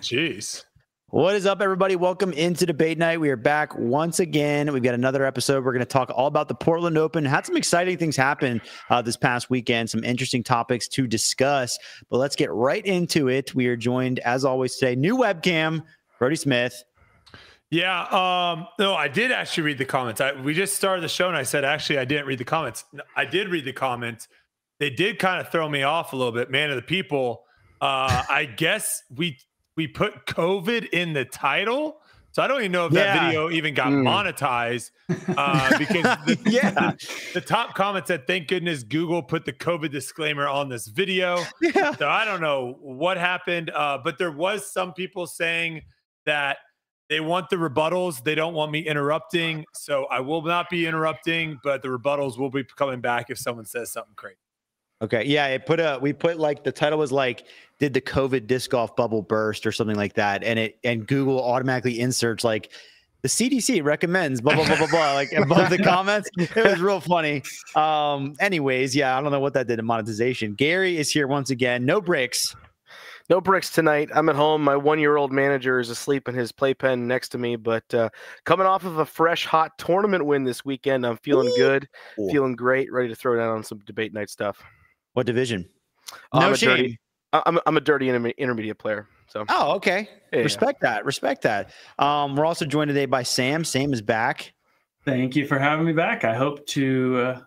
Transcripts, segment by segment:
Jeez. What is up, everybody? Welcome into debate night. We are back once again. We've got another episode. We're going to talk all about the Portland Open. Had some exciting things happen uh, this past weekend, some interesting topics to discuss. But let's get right into it. We are joined, as always, today, new webcam, Brodie Smith. Yeah, um, no, I did actually read the comments. I, we just started the show, and I said actually I didn't read the comments. I did read the comments. They did kind of throw me off a little bit. Man of the people. Uh, I guess we we put COVID in the title. So I don't even know if yeah. that video even got mm. monetized uh, because the, yeah, the top comment said, "Thank goodness Google put the COVID disclaimer on this video." Yeah. So I don't know what happened, uh, but there was some people saying that they want the rebuttals. They don't want me interrupting, so I will not be interrupting. But the rebuttals will be coming back if someone says something crazy. Okay. Yeah. It put a, we put like the title was like, did the COVID disc golf bubble burst or something like that? And it, and Google automatically inserts like, the CDC recommends blah blah blah blah blah like above the comments. It was real funny. Um, anyways, yeah, I don't know what that did to monetization. Gary is here once again. No bricks. No bricks tonight. I'm at home. My one-year-old manager is asleep in his playpen next to me. But uh, coming off of a fresh, hot tournament win this weekend, I'm feeling Ooh. good, feeling great, ready to throw down on some debate night stuff. What division? No I'm shame. A dirty, I'm, I'm a dirty intermediate player. So. Oh, okay. Yeah, Respect yeah. that. Respect that. Um, we're also joined today by Sam. Sam is back. Thank you for having me back. I hope to, uh,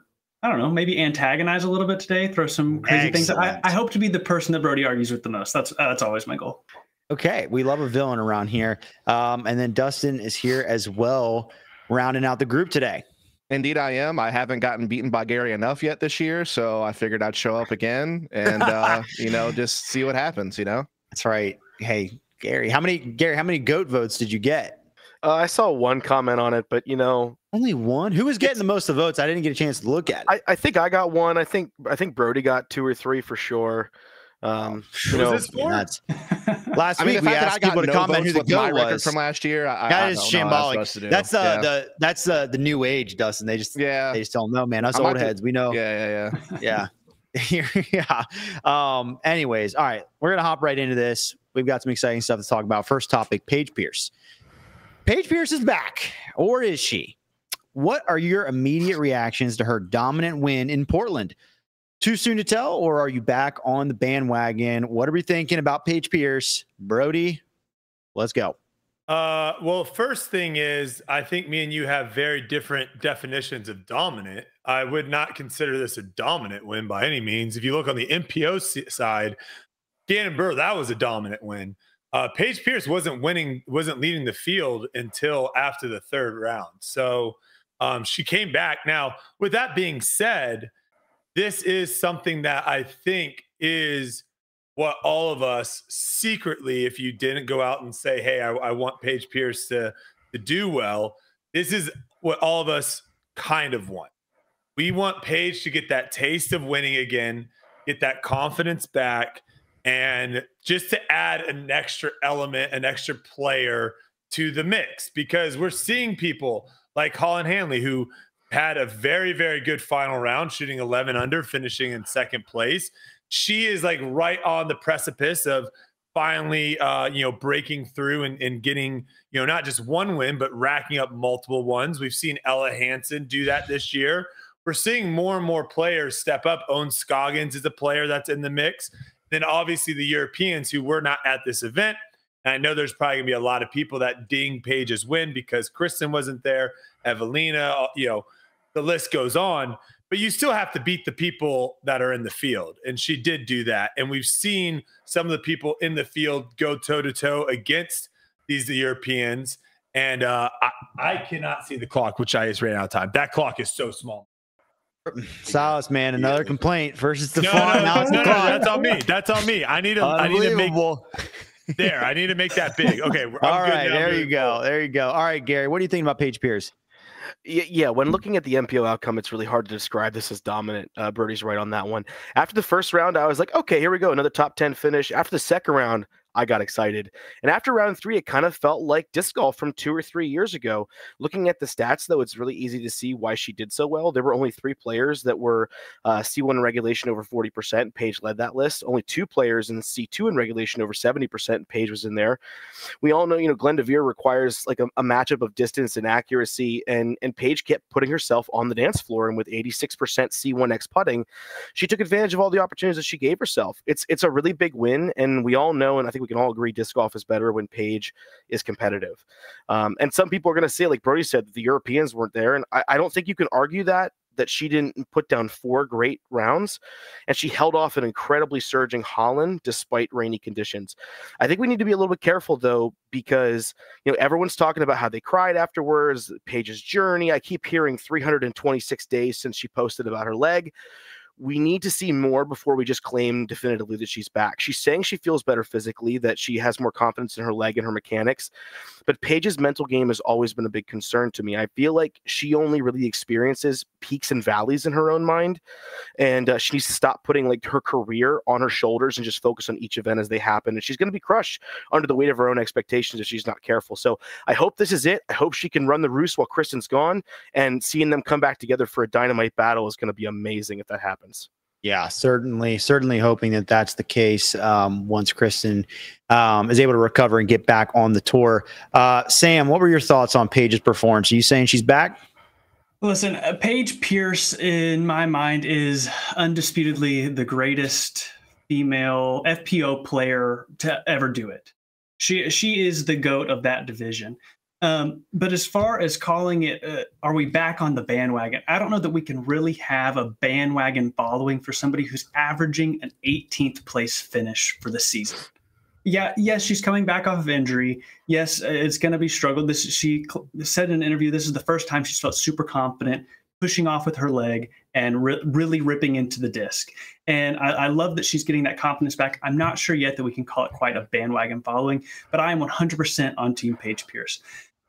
I don't know, maybe antagonize a little bit today, throw some crazy Excellent. things. I, I, hope to be the person that Brodie argues with the most. That's uh, that's always my goal. Okay, we love a villain around here. Um, and then Dustin is here as well, rounding out the group today. Indeed, I am. I haven't gotten beaten by Gary enough yet this year, so I figured I'd show up again and uh, you know just see what happens. You know, that's right. Hey, Gary, how many Gary? How many goat votes did you get? Uh, I saw one comment on it, but you know, only one. Who was getting the most of votes? I didn't get a chance to look at it. I, I think I got one. I think I think Brodie got two or three for sure. Um, you know, last I mean, week we asked people to no comment who the goat was from last year. I, that I is shambolic. That's uh, yeah. the that's uh, the new age, Dustin. They just yeah, they just don't know, man. Us I old heads, we know. Yeah, yeah, yeah, yeah, yeah. Um. Anyways, all right, we're gonna hop right into this. We've got some exciting stuff to talk about. First topic: Paige Pierce. Paige Pierce is back, or is she? What are your immediate reactions to her dominant win in Portland? Too soon to tell, or are you back on the bandwagon? What are we thinking about Paige Pierce? Brodie, let's go. Uh, well, first thing is, I think me and you have very different definitions of dominant. I would not consider this a dominant win by any means. If you look on the MPO side, Gannon Buhr, that was a dominant win. Uh, Paige Pierce wasn't winning, wasn't leading the field until after the third round. So um, she came back. Now, with that being said, this is something that I think is what all of us secretly, if you didn't go out and say, "Hey, I, I want Paige Pierce to to do well," this is what all of us kind of want. We want Paige to get that taste of winning again, get that confidence back, and just to add an extra element, an extra player to the mix because we're seeing people like Holyn Handley who had a very, very good final round, shooting 11 under, finishing in second place. She is like right on the precipice of finally, uh, you know, breaking through and, and getting, you know, not just one win, but racking up multiple ones. We've seen Ella Hansen do that this year. We're seeing more and more players step up. Ohn Scoggins is a player that's in the mix. Then obviously the Europeans who were not at this event. And I know there's probably gonna be a lot of people that ding Paige's win because Kristin wasn't there, Eveliina, you know, the list goes on but you still have to beat the people that are in the field. And she did do that. And we've seen some of the people in the field go toe to toe against these the Europeans. And uh, I, I, cannot see the clock, which I just ran out of time. That clock is so small. Salas, man, another complaint. First it's the no, font, no, now it's no, the clock. that's on me. That's on me. I need to. I need to make. There, I need to make that big. Okay. I'm All right, there you go. There you go. All right, Gary, what do you think about Paige Pierce? Yeah, when looking at the MPO outcome, it's really hard to describe this as dominant. Uh, right on that one. After the first round, I was like, okay, here we go, another top 10 finish. After the second round, I got excited. And after round three, it kind of felt like disc golf from two or three years ago. Looking at the stats, though, it's really easy to see why she did so well. There were only three players that were uh, C1 regulation over 40%. Paige led that list. Only two players in C2 in regulation over 70%. And Paige was in there. We all know, you know, Glendoveer requires like a, a matchup of distance and accuracy, and and Paige kept putting herself on the dance floor. And with 86% C1X putting, she took advantage of all the opportunities that she gave herself. It's it's a really big win, and we all know, and I think we can all agree, disc golf is better when Paige is competitive. Um, and some people are going to say, like Brodie said, the Europeans weren't there, and I, I don't think you can argue that that she didn't put down four great rounds and she held off an incredibly surging Holyn despite rainy conditions. I think we need to be a little bit careful though because you know everyone's talking about how they cried afterwards, Paige's journey. I keep hearing 326 days since she posted about her leg we need to see more before we just claim definitively that she's back. She's saying she feels better physically, that she has more confidence in her leg and her mechanics. But Paige's mental game has always been a big concern to me. I feel like she only really experiences peaks and valleys in her own mind. And uh, she needs to stop putting like her career on her shoulders and just focus on each event as they happen. And she's going to be crushed under the weight of her own expectations if she's not careful. So I hope this is it. I hope she can run the roost while Kristin's gone. And seeing them come back together for a dynamite battle is going to be amazing if that happens happens. Yeah, certainly, certainly hoping that that's the case um, once Kristin um, is able to recover and get back on the tour. Uh, Sam, what were your thoughts on Paige's performance? Are you saying she's back? Listen, uh, Paige Pierce, in my mind, is undisputedly the greatest female FPO player to ever do it. She she is the goat of that division. Um, but as far as calling it, uh, are we back on the bandwagon? I don't know that we can really have a bandwagon following for somebody who's averaging an 18th place finish for the season. Yeah, yes, she's coming back off of injury. Yes, it's going to be struggle. This she said in an interview. This is the first time she's felt super confident, pushing off with her leg and re- really ripping into the disc. And I, I, love that she's getting that confidence back. I'm not sure yet that we can call it quite a bandwagon following, but I am 100% on Team Paige Pierce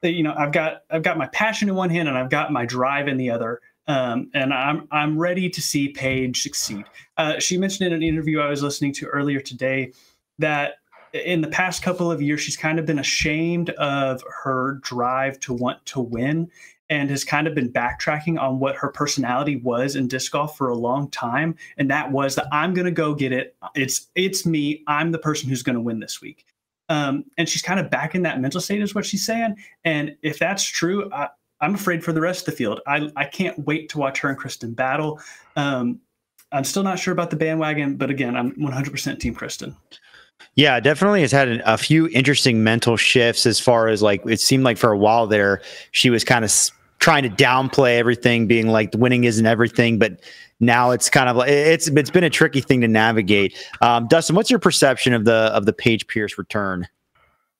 you know I've got I've got my passion in one hand and I've got my drive in the other. Um, and I'm I'm ready to see Paige succeed. Uh, she mentioned in an interview I was listening to earlier today that in the past couple of years she's kind of been ashamed of her drive to want to win and has kind of been backtracking on what her personality was in disc golf for a long time and that was that I'm going to go get it it's it's me I'm the person who's going to win this week um, and she's kind of back in that mental state, is what she's saying. And if that's true, I, am afraid for the rest of the field. I, I can't wait to watch her and Kristin battle. Um, I'm still not sure about the bandwagon, but again, I'm 100% Team Kristin. Yeah, definitely has had a few interesting mental shifts as far as like it seemed like for a while there she was kind of trying to downplay everything, being like winning isn't everything, but now it's kind of like it's it's been a tricky thing to navigate. Um, Dustin, what's your perception of the of the Paige Pierce return?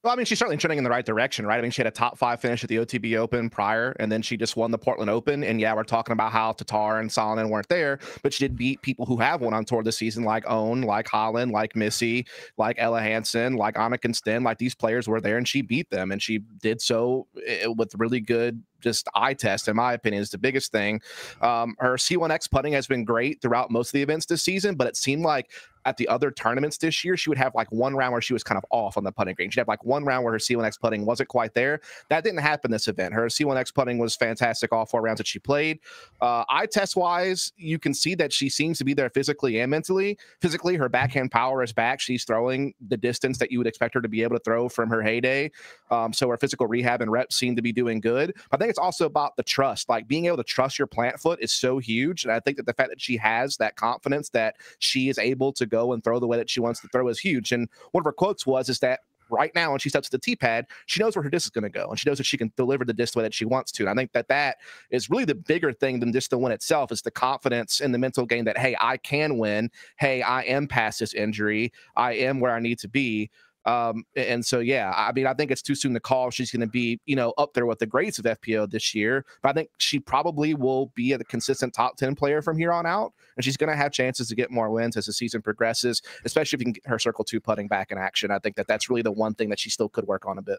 Well, I mean, she's certainly trending in the right direction, right? I mean, she had a top five finish at the OTB Open prior, and then she just won the Portland Open. And yeah, we're talking about how Tattar and Salonen weren't there, but she did beat people who have won on tour this season, like Ohn, like Holyn, like Missy, like Ella Hansen, like Anniken Steen. Like these players were there, and she beat them, and she did so eh, with really good just eye test, in my opinion, is the biggest thing. Um, her C1X putting has been great throughout most of the events this season, but it seemed like at the other tournaments this year, she would have like one round where she was kind of off on the putting green. She'd have like one round where her C1X putting wasn't quite there. That didn't happen this event. Her C1X putting was fantastic all four rounds that she played. Uh, eye test wise, you can see that she seems to be there physically and mentally. Physically, her backhand power is back. She's throwing the distance that you would expect her to be able to throw from her heyday. Um, so her physical rehab and reps seem to be doing good. I think it's also about the trust. Like being able to trust your plant foot is so huge. And I think that the fact that she has that confidence that she is able to go and throw the way that she wants to throw is huge. And one of her quotes was, is that right now when she steps to the tee pad, she knows where her disc is going to go and she knows that she can deliver the disc the way that she wants to. And I think that that is really the bigger thing than just the win itself is the confidence in the mental game that, hey, I can win. Hey, I am past this injury. I am where I need to be. Um, and so, yeah, I mean, I think it's too soon to call. She's going to be, you know, up there with the greats of FPO this year. But I think she probably will be a consistent top 10 player from here on out. And she's going to have chances to get more wins as the season progresses, especially if you can get her circle two putting back in action. I think that that's really the one thing that she still could work on a bit.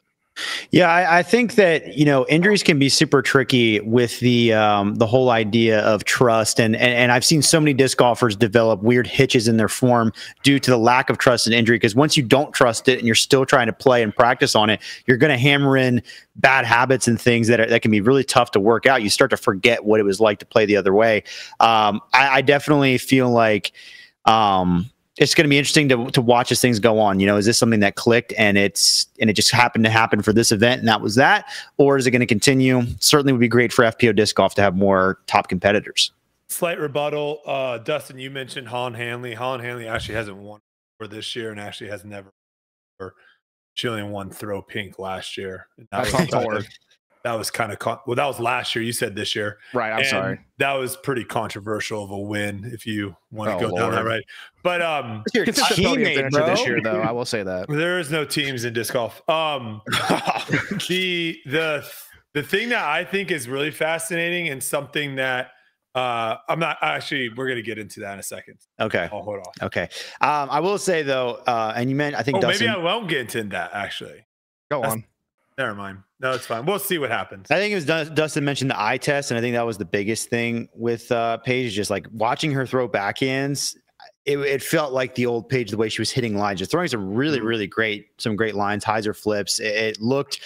Yeah, I, I, think that you know injuries can be super tricky with the um, the whole idea of trust, and, and and I've seen so many disc golfers develop weird hitches in their form due to the lack of trust and injury. Because once you don't trust it and you're still trying to play and practice on it, you're going to hammer in bad habits and things that are, that can be really tough to work out. You start to forget what it was like to play the other way. Um, I, I definitely feel like. Um, it's going to be interesting to, to watch as things go on. You know, is this something that clicked and it's and it just happened to happen for this event and that was that, or is it going to continue? Certainly, would be great for FPO disc golf to have more top competitors. Slight rebuttal, uh, Dustin. You mentioned Holyn Handley. Holyn Handley actually hasn't won for this year and actually has never. She only won throw pink last year. That's on tour that was kind of con- well that was last year you said this year right i'm and sorry that was pretty controversial of a win if you want to oh, go Lord. down that right but um your teammate, bro. this year though i will say that there is no teams in disc golf um the the the thing that i think is really fascinating and something that uh, I'm not actually. We're gonna get into that in a second. Okay. I'll hold on. Okay. Um, I will say though, uh, and you meant I think. Oh, Dustin, maybe I won't get into that. Actually, go That's, on. Never mind. No, it's fine. We'll see what happens. I think it was Dustin mentioned the eye test, and I think that was the biggest thing with uh, Paige. Just like watching her throw backhands, it, it, felt like the old Paige the way she was hitting lines, just throwing some really, mm-hmm. really great, some great lines, hyzer flips. It, it, looked,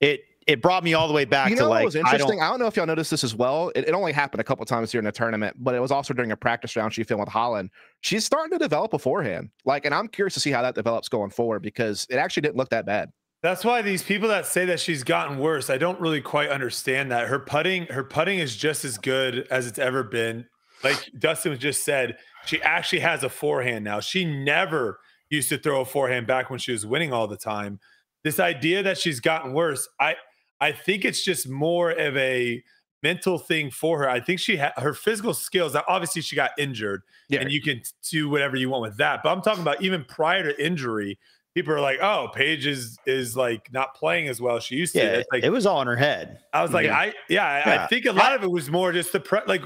it it brought me all the way back you know to like. was interesting? I don't, I don't, know if y'all noticed this as well. It, it only happened a couple times here in the tournament, but it was also during a practice round she filmed with Holyn. She's starting to develop a forehand, like, and I'm curious to see how that develops going forward because it actually didn't look that bad. That's why these people that say that she's gotten worse, I don't really quite understand that. Her putting, her putting is just as good as it's ever been. Like Dustin just said, she actually has a forehand now. She never used to throw a forehand back when she was winning all the time. This idea that she's gotten worse, I I think it's just more of a mental thing for her. I think she had her physical skills. Obviously, she got injured, yeah. and you can do whatever you want with that. But I'm talking about even prior to injury people are like, "Oh, Paige is is like not playing as well as she used to." Yeah, like it was all in her head. I was like, mm-hmm. yeah. I yeah, yeah, I think a lot of it was more just the pre- like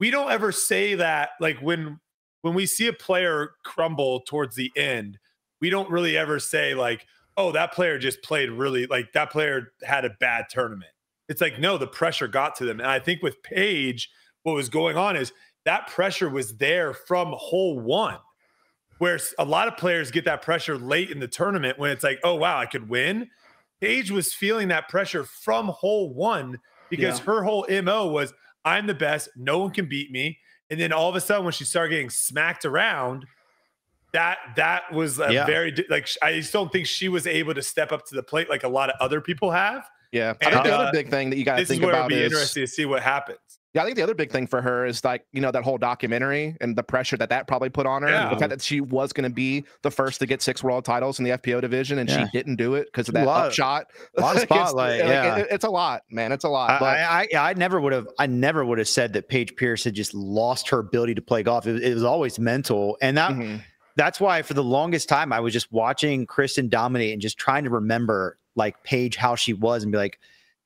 we don't ever say that like when when we see a player crumble towards the end, we don't really ever say like, "Oh, that player just played really like that player had a bad tournament." It's like, no, the pressure got to them. And I think with Paige, what was going on is that pressure was there from hole one where a lot of players get that pressure late in the tournament when it's like, oh, wow, I could win. Paige was feeling that pressure from hole one because yeah. her whole MO was, I'm the best. No one can beat me. And then all of a sudden, when she started getting smacked around, that that was a yeah. very like I just don't think she was able to step up to the plate like a lot of other people have. Yeah, and, I think the uh, other big thing that you got to think about is interesting to see what happens. Yeah, I think the other big thing for her is like, you know, that whole documentary and the pressure that that probably put on her. Yeah. The fact that she was going to be the first to get six world titles in the FPO division and yeah. she didn't do it because of that a shot. A lot of spotlight. yeah. It, it's a lot, man. It's a lot. I, but I, I, I, never would have, I never would have said that Paige Pierce had just lost her ability to play golf. It, it was always mental. And that, mm-hmm. that's why for the longest time, I was just watching Kristin dominate and just trying to remember like Paige, how she was and be like,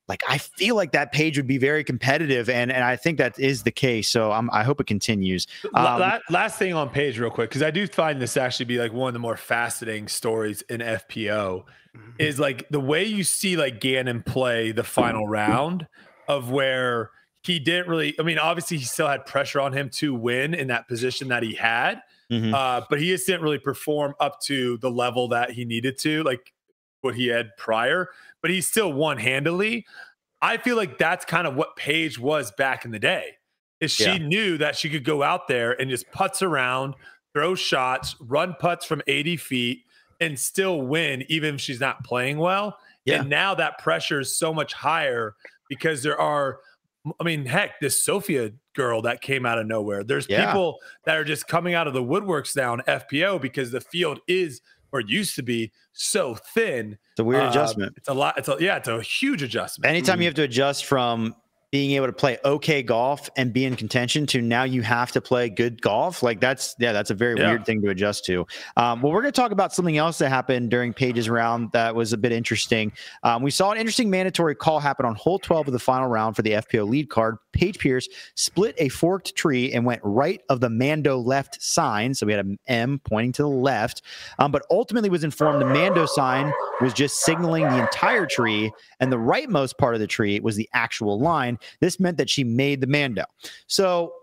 like I feel like that Paige would be very competitive, and and I think that is the case. So I'm, I hope it continues. Um, last, last thing on Paige, real quick, because I do find this actually be like one of the more fascinating stories in FPO, mm-hmm. is like the way you see like Gannon play the final round of where he didn't really. I mean, obviously he still had pressure on him to win in that position that he had, mm-hmm. uh, but he just didn't really perform up to the level that he needed to, like what he had prior but he still won handily. I feel like that's kind of what Paige was back in the day. Is she yeah. knew that she could go out there and just putts around, throw shots, run putts from 80 feet, and still win, even if she's not playing well. Yeah. And now that pressure is so much higher because there are, I mean, heck, this Sophia girl that came out of nowhere. There's yeah. people that are just coming out of the woodworks now in FPO because the field is or it used to be so thin. It's a weird uh, adjustment. It's a lot. It's a yeah. It's a huge adjustment. Anytime mm-hmm. you have to adjust from being able to play okay golf and be in contention to now you have to play good golf like that's yeah that's a very yeah. weird thing to adjust to. Um, well we're going to talk about something else that happened during Paige's round that was a bit interesting. Um, we saw an interesting mandatory call happen on hole 12 of the final round for the fpo lead card. Paige Pierce split a forked tree and went right of the mando left sign. So we had an m pointing to the left. Um, but ultimately was informed the mando sign was just signaling the entire tree, and the rightmost part of the tree was the actual line. This meant that she made the Mando. So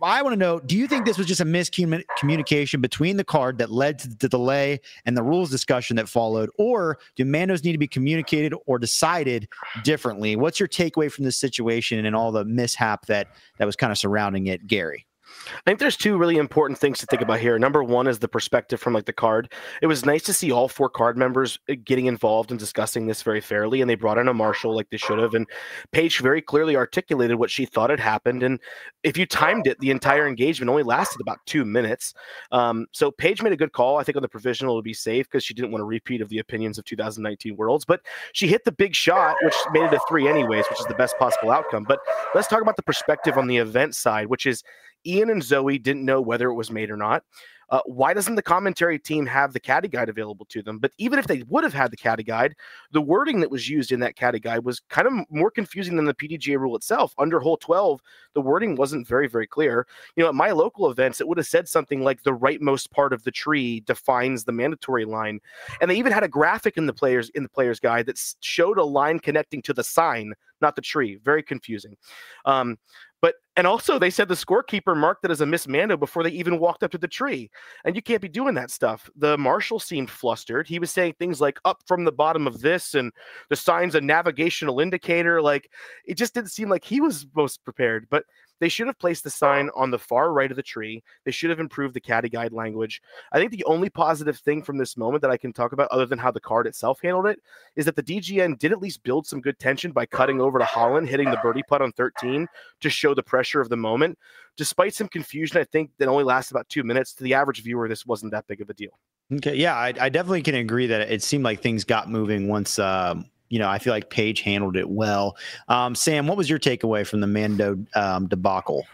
I want to know do you think this was just a miscommunication between the card that led to the delay and the rules discussion that followed, or do Mandos need to be communicated or decided differently? What's your takeaway from this situation and all the mishap that that was kind of surrounding it, Gary? I think there's two really important things to think about here. Number one is the perspective from like the card. It was nice to see all four card members uh, getting involved and discussing this very fairly, and they brought in a marshal like they should have. And Paige very clearly articulated what she thought had happened. And if you timed it, the entire engagement only lasted about two minutes. Um, so Paige made a good call. I think on the provisional to be safe because she didn't want a repeat of the opinions of 2019 Worlds, but she hit the big shot, which made it a three anyways, which is the best possible outcome. But let's talk about the perspective on the event side, which is Ian and Zoe didn't know whether it was made or not. Uh, why doesn't the commentary team have the caddy guide available to them? But even if they would have had the caddy guide, the wording that was used in that caddy guide was kind of more confusing than the PDGA rule itself. Under hole 12, the wording wasn't very, very clear. You know, at my local events, it would have said something like the rightmost part of the tree defines the mandatory line. And they even had a graphic in the players in the player's guide that showed a line connecting to the sign, not the tree. Very confusing. Um, but and also they said the scorekeeper marked it as a miss Mando before they even walked up to the tree. And you can't be doing that stuff. The marshal seemed flustered. He was saying things like up from the bottom of this and the sign's a navigational indicator. Like it just didn't seem like he was most prepared. But they should have placed the sign on the far right of the tree. They should have improved the caddy guide language. I think the only positive thing from this moment that I can talk about, other than how the card itself handled it, is that the DGN did at least build some good tension by cutting over to Holyn, hitting the birdie putt on 13 to show the pressure of the moment. Despite some confusion, I think that only lasted about two minutes. To the average viewer, this wasn't that big of a deal. Okay, yeah, I, I definitely can agree that it seemed like things got moving once um, you know, I feel like Paige handled it well. Um, Sam, what was your takeaway from the Mando um, debacle?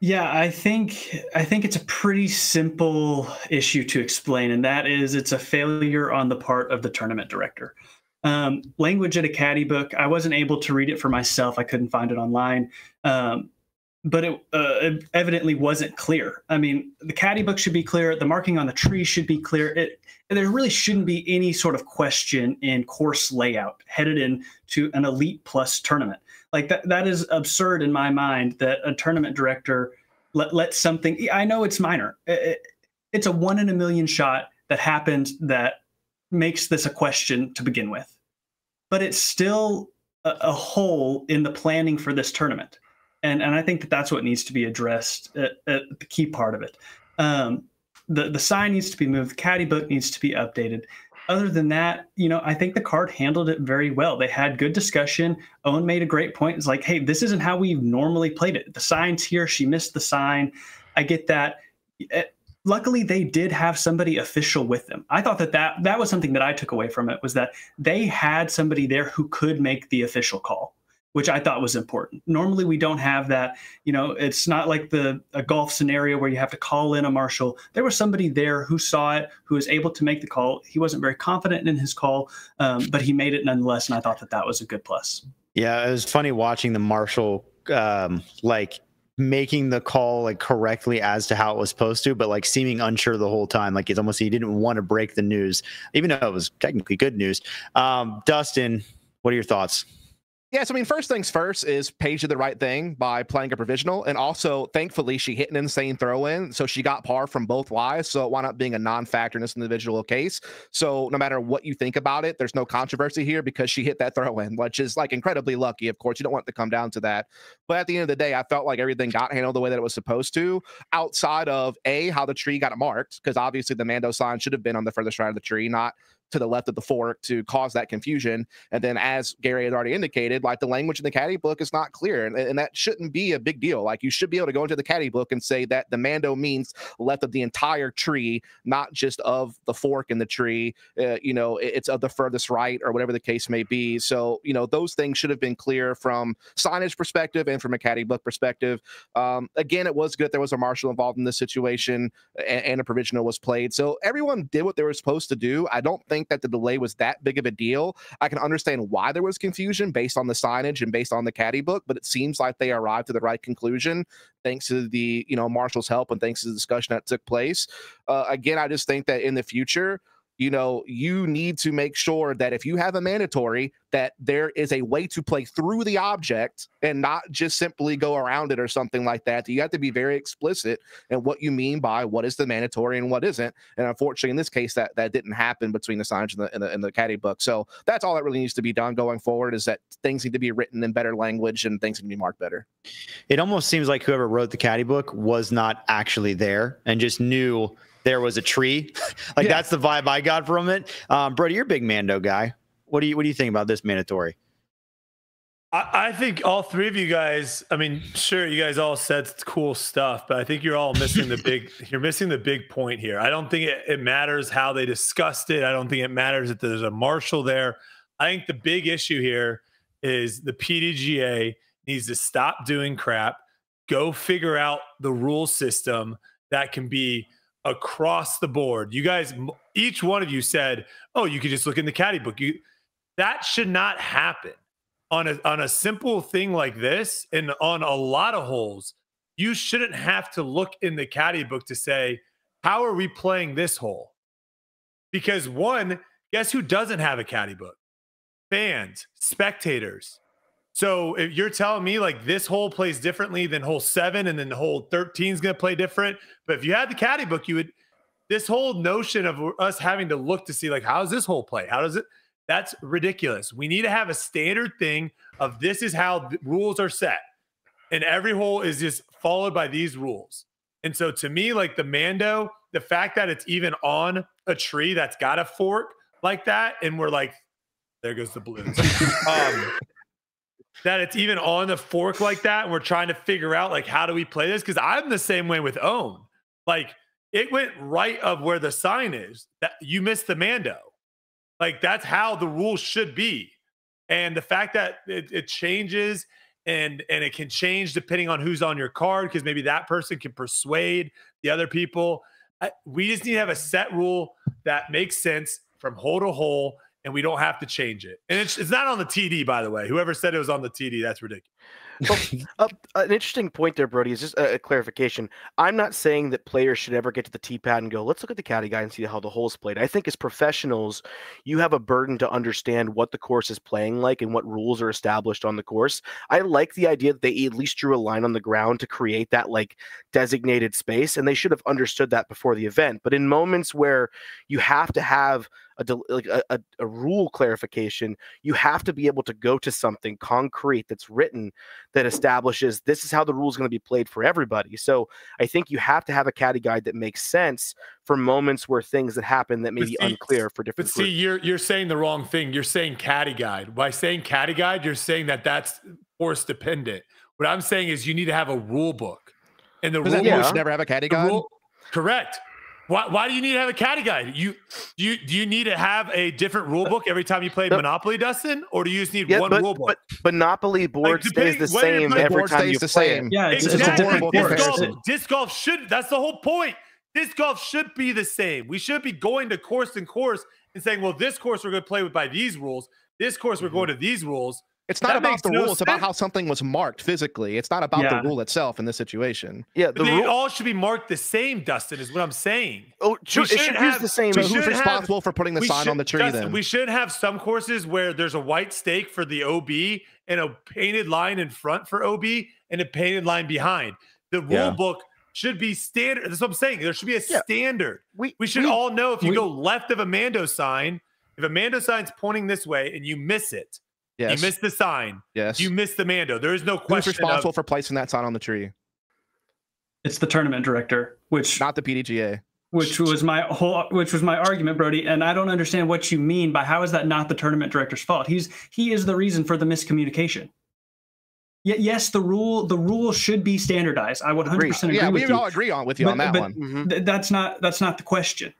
Yeah, I think I think it's a pretty simple issue to explain, and that is it's a failure on the part of the tournament director. Um, language at a caddy book. I wasn't able to read it for myself. I couldn't find it online. Um, but it, uh, it, evidently wasn't clear. I mean, the caddy book should be clear. The marking on the tree should be clear. It, there really shouldn't be any sort of question in course layout headed into an elite plus tournament. Like that, that is absurd in my mind that a tournament director let, let something, I know it's minor. It, it's a one in a million shot that happened that makes this a question to begin with. But it's still a, a hole in the planning for this tournament and and I think that that's what needs to be addressed at, at the key part of it. Um, the the sign needs to be moved. The caddy book needs to be updated. Other than that, you know, I think the card handled it very well. They had good discussion. Ohn made a great point. It's like, hey, this isn't how we've normally played it. The sign's here. She missed the sign. I get that. It, eh, luckily, they did have somebody official with them. I thought that, that that was something that I took away from it was that they had somebody there who could make the official call which I thought was important. Normally, we don't have that. You know, it's not like the a golf scenario where you have to call in a marshal. There was somebody there who saw it, who was able to make the call. He wasn't very confident in his call, um, but he made it nonetheless, and I thought that that was a good plus. Yeah, it was funny watching the marshal um, like making the call like correctly as to how it was supposed to, but like seeming unsure the whole time. Like it's almost he didn't want to break the news, even though it was technically good news. Um, Dustin, what are your thoughts? Yeah, so I mean, first things first is Paige did the right thing by playing a provisional, and also thankfully she hit an insane throw in, so she got par from both lies, so it wound up being a non-factor in this individual case. So no matter what you think about it, there's no controversy here because she hit that throw in, which is like incredibly lucky. Of course, you don't want to come down to that, but at the end of the day, I felt like everything got handled the way that it was supposed to, outside of a how the tree got marked, because obviously the Mando sign should have been on the furthest side of the tree, not to the left of the fork to cause that confusion. And then, as Gary had already indicated, like the language in the caddy book is not clear, and, and that shouldn't be a big deal. Like you should be able to go into the caddy book and say that the Mando means left of the entire tree, not just of the fork in the tree. Uh, you know, it's of the furthest right or whatever the case may be. So, you know, those things should have been clear from signage perspective and from a caddy book perspective. Um, again, it was good there was a marshal involved in this situation and, and a provisional was played. So everyone did what they were supposed to do. I don't think think that the delay was that big of a deal. I can understand why there was confusion based on the signage and based on the caddy book, but it seems like they arrived to the right conclusion thanks to the you know marshal's help and thanks to the discussion that took place. Uh, again, I just think that in the future you know, you need to make sure that if you have a mandatory, that there is a way to play through the object and not just simply go around it or something like that. You have to be very explicit in what you mean by what is the mandatory and what isn't. And unfortunately, in this case, that that didn't happen between the signs and the, and the, and the caddy book. So that's all that really needs to be done going forward is that things need to be written in better language and things need to be marked better. It almost seems like whoever wrote the caddy book was not actually there and just knew there was a tree. like yeah. that's the vibe I got from it. Um, Brodie, you're a big Mando guy. What do you what do you think about this mandatory? I, I think all three of you guys. I mean, sure, you guys all said cool stuff, but I think you're all missing the big. you're missing the big point here. I don't think it, it matters how they discussed it. I don't think it matters that there's a marshal there. I think the big issue here is the PDGA needs to stop doing crap. Go figure out the rule system that can be across the board. You guys, each one of you said, "Oh, you could just look in the caddy book." You that should not happen on a on a simple thing like this, and on a lot of holes. You shouldn't have to look in the caddy book to say, "How are we playing this hole?" Because one, guess who doesn't have a caddy book? Fans, spectators. So if you're telling me like this hole plays differently than hole seven and then the hole 13 is going to play different, but if you had the caddy book, you would, this whole notion of us having to look to see like, how does this hole play? How does it, that's ridiculous. We need to have a standard thing of this is how rules are set. And every hole is just followed by these rules. And so to me, like the Mando, the fact that it's even on a tree that's got a fork like that, and we're like, there goes the balloons. um, that it's even on the fork like that. And we're trying to figure out like how do we play this? Because I'm the same way with own. Like it went right of where the sign is. That you missed the Mando. Like that's how the rules should be. And the fact that it, it changes and and it can change depending on who's on your card because maybe that person can persuade the other people. I, we just need to have a set rule that makes sense from hole to hole and we don't have to change it. And it's, it's not on the TD, by the way. Whoever said it was on the TD, that's ridiculous. uh, an interesting point there, Brodie, is just a, a, clarification. I'm not saying that players should ever get to the T pad and go, let's look at the caddy guy and see how the hole's played. I think as professionals, you have a burden to understand what the course is playing like and what rules are established on the course. I like the idea that they at least drew a line on the ground to create that like designated space, and they should have understood that before the event. But in moments where you have to have a like a, a, a, rule clarification you have to be able to go to something concrete that's written that establishes this is how the rule is going to be played for everybody. So i think you have to have a caddy guide that makes sense for moments where things that happen that may but be see, unclear for different but see groups. you're you're saying the wrong thing. You're saying caddy guide. By saying caddy guide you're saying that that's force dependent. What i'm saying is you need to have a rule book and the rule book should never have a caddy guide? rule, correct why, why do you need to have a caddy guide? You do you do you need to have a different rule book every time you play Monopoly, Dustin, or do you just need yeah, one but, rule book? But Monopoly board like, stays the same every time you the play same. It. Yeah, it's, exactly. it's a disc golf, disc golf should. That's the whole point. Disc golf should be the same. We should be going to course and course and saying, well, this course we're going to play with by these rules. This course we're mm-hmm. going to these rules. It's not that about the no rule. Sense. It's about how something was marked physically. It's not about yeah. the rule itself in this situation. Yeah, the they rule- all should be marked the same. Dustin is what I'm saying. Oh, true. it should have the same. So who's responsible have, for putting the sign should, on the tree? Dustin, then we should have some courses where there's a white stake for the OB and a painted line in front for OB and a painted line behind. The rule yeah. book should be standard. That's what I'm saying. There should be a yeah. standard. We, we should we, all know if you we, go left of a Mando sign, if a Mando sign's pointing this way and you miss it Yes. You missed the sign. Yes. You missed the Mando. There is no question. Who's responsible of, for placing that sign on the tree? It's the tournament director, which not the PDGA. Which was my whole, which was my argument, Brodie, and I don't understand what you mean by how is that not the tournament director's fault? He's he is the reason for the miscommunication. Yet, yes, the rule the rule should be standardized. I would 100 percent agree. With you. Yeah, we all agree on with you but, on that but one. Mm-hmm. that's not that's not the question.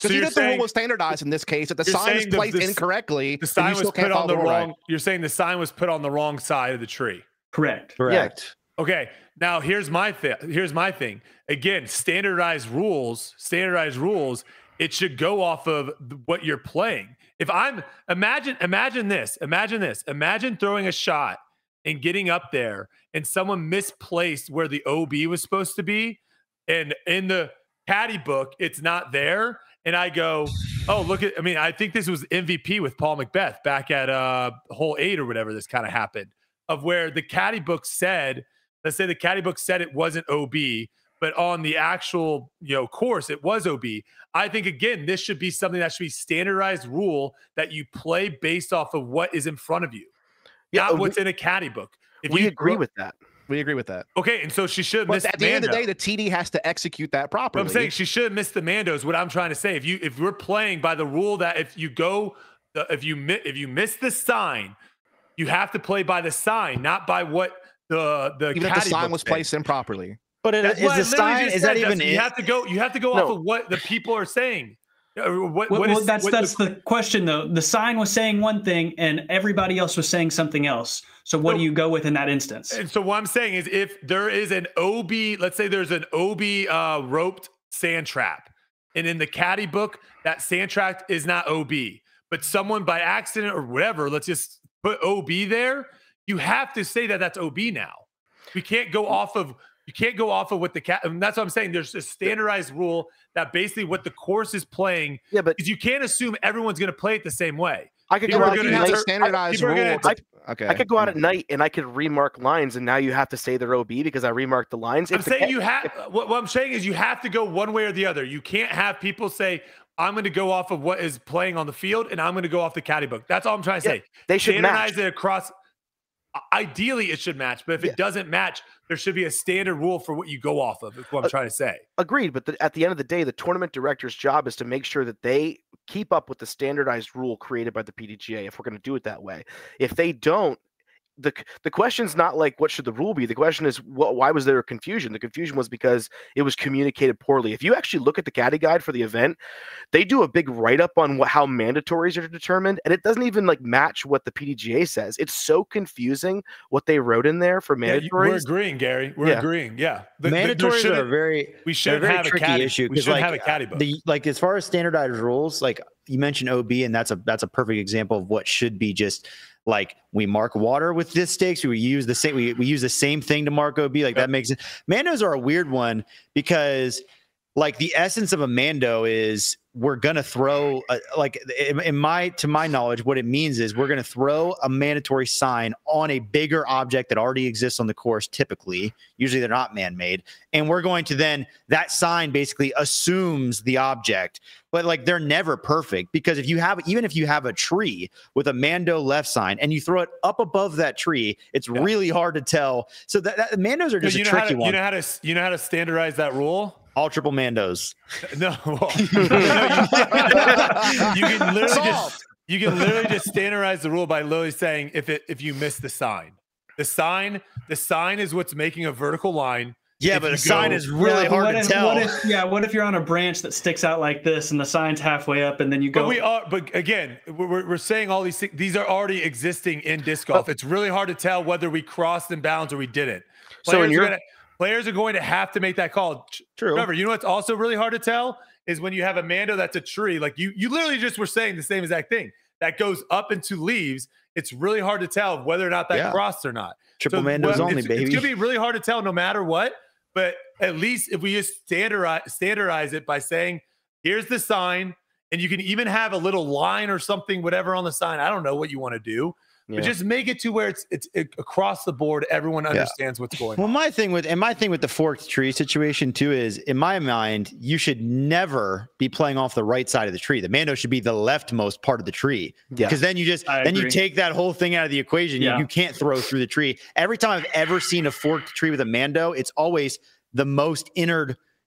Because so even if the rule was standardized in this case, if the sign is placed the, incorrectly, the sign was put on the, the wrong. Right. You're saying the sign was put on the wrong side of the tree. Correct. Correct. Yeah. Okay. Now here's my thing. Here's my thing. Again, standardized rules. Standardized rules. It should go off of what you're playing. If I'm imagine imagine this. Imagine this. Imagine throwing a shot and getting up there, and someone misplaced where the OB was supposed to be, and in the caddy book, it's not there and I go, oh, look at, I mean, I think this was MVP with Paul McBeth back at uh, hole eight or whatever this kind of happened, of where the caddy book said, let's say the caddy book said it wasn't OB, but on the actual you know course it was OB. I think again this should be something that should be standardized rule that you play based off of what is in front of you, Yeah, not we- what's in a caddy book. If we you agree with that. We agree with that. okay, and so she should But miss at the end of the day, Mando. the TD has to execute that But properly. I'm saying she should miss the Mandos. What I'm trying to say, if you if we're playing by the rule that if you go, if you if you miss the sign, you have to play by the sign, not by what the the even if the sign was placed in properly. But it, That's is the sign is that said. even you have to go you have to go off of what the people are saying Uh, what, what well, is- that's that's the question though. The sign was saying one thing, and everybody else was saying something else. So what So- do you go with in that instance? and so what i'm saying is if there is an ob let's say there's an ob uh, roped sand trap and in the caddy book that sand trap is not ob but someone by accident or whatever let's just put ob there you have to say that that's ob now we can't go off of you can't go off of what the cat and that's what i'm saying there's a standardized rule that basically what the course is playing Yeah, but you can't assume everyone's going to play it the same way I could People go out at night. standardized people are gonna rule. have to- to- okay. I could go out at hmm. night and I could remark lines, and now you have to say they're OB because I remarked the lines. I'm If saying ca- you have what, what I'm saying is you have to go one way or the other. You can't have people say, I'm going to go off of what is playing on the field and I'm going to go off the caddy book. That's all I'm trying to Yeah, say. they should Standardize match. it across. Ideally, it should match, but if Yeah. it doesn't match, there should be a standard rule for what you go off of. Is what I'm Uh, trying to say. Agreed, but the, at the end of the day, the tournament director's job is to make sure that they keep up with the standardized rule created by the PDGA. If we're going to do it that way, if they don't, the c- the question's not like what should the rule be. The question is what, why was there a confusion? The confusion was because it was communicated poorly. If you actually look at the caddy guide for the event, they do a big write up on what how mandatories are determined, and it doesn't even like match what the PDGA says. It's so confusing what they wrote in there for Yeah, we're agreeing, Gary. We're Yeah. agreeing. Yeah. The- the- are very we should a very have a tricky caddy. issue We should like have a caddy book. the like as far as standardized rules, like you mentioned OB, and that's a that's a perfect example of what should be just like we mark water with this stakes. We use the same we, we use the same thing to mark OB. Like Yep. that makes it. Mandos are a weird one because like the essence of a mando is we're gonna throw a, like in, in my to my knowledge what it means is we're gonna throw a mandatory sign on a bigger object that already exists on the course typically. Usually they're not man-made. And we're going to then that sign basically assumes the object. But like they're never perfect because if you have even if you have a tree with a mando left sign and you throw it up above that tree it's Yeah. really hard to tell. So that, that mandos are just you a know how tricky to, one. you know how to you know how to standardize that rule. All triple mandos No, well, you, you can literally just you can literally just standardize the rule by literally saying if it if you miss the sign, the sign the sign is what's making a vertical line. yeah If but you a sign go- is really Yeah, hard to if, tell What if, yeah, what if you're on a branch that sticks out like this and the sign's halfway up and then you go? But we are, but again, we're, we're- we're saying all these things. These are already existing in disc golf. It's really hard to tell whether we crossed in bounds or we didn't. So in Players, your- are, gonna, players are going to have to make that call. true Trevor, you know what's also really hard to tell is when you have a mando that's a tree. Like you, you literally just were saying the same exact thing that goes up into leaves. It's really hard to tell whether or not that Yeah. crossed or not. triple So mandos what- only it's, baby It's gonna be really hard to tell no matter what. But at least if we just standardize standardize it by saying, here's the sign, and you can even have a little line or something, whatever on the sign. I don't know what you want to do, Yeah. but just make it to where it's it's it, across the board. Everyone understands what's going on. Well, on. my thing with and my thing with the forked tree situation too is, in my mind, you should never be playing off the right side of the tree. The mando should be the leftmost part of the tree Yeah. because then you just I then you take that whole thing out of the equation. You- Yeah. You, can't throw through the tree. Every time I've ever seen a forked tree with a mando, it's always the most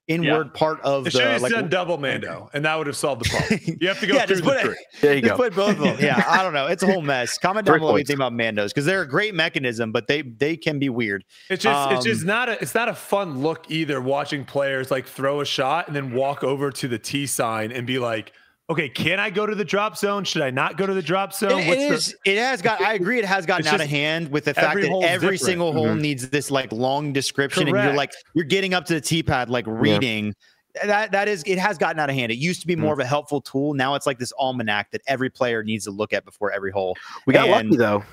inward inward part of It should the have like. said double mando, and that would have solved the problem. You have to go Yeah, through just the put it- there you Just go. put both of them. Yeah, I don't know. It's a whole mess. Comment down below what you think about mandos because they're a great mechanism, but they they can be weird. It's just it's just Um, not a it's not a fun look either watching players like throw a shot and then walk over to the T sign and be like, okay, can I go to the drop zone? Should I not go to the drop zone? It- it What's the- It has got. I agree. It has gotten out of hand with the fact that every different. single hole Mhm. needs this like long description, and you're like you're getting up to the tee pad like reading. That that is. It has gotten out of hand. It used to be more of a helpful tool. Now it's like this almanac that every player needs to look at before every hole. We got and- lucky though.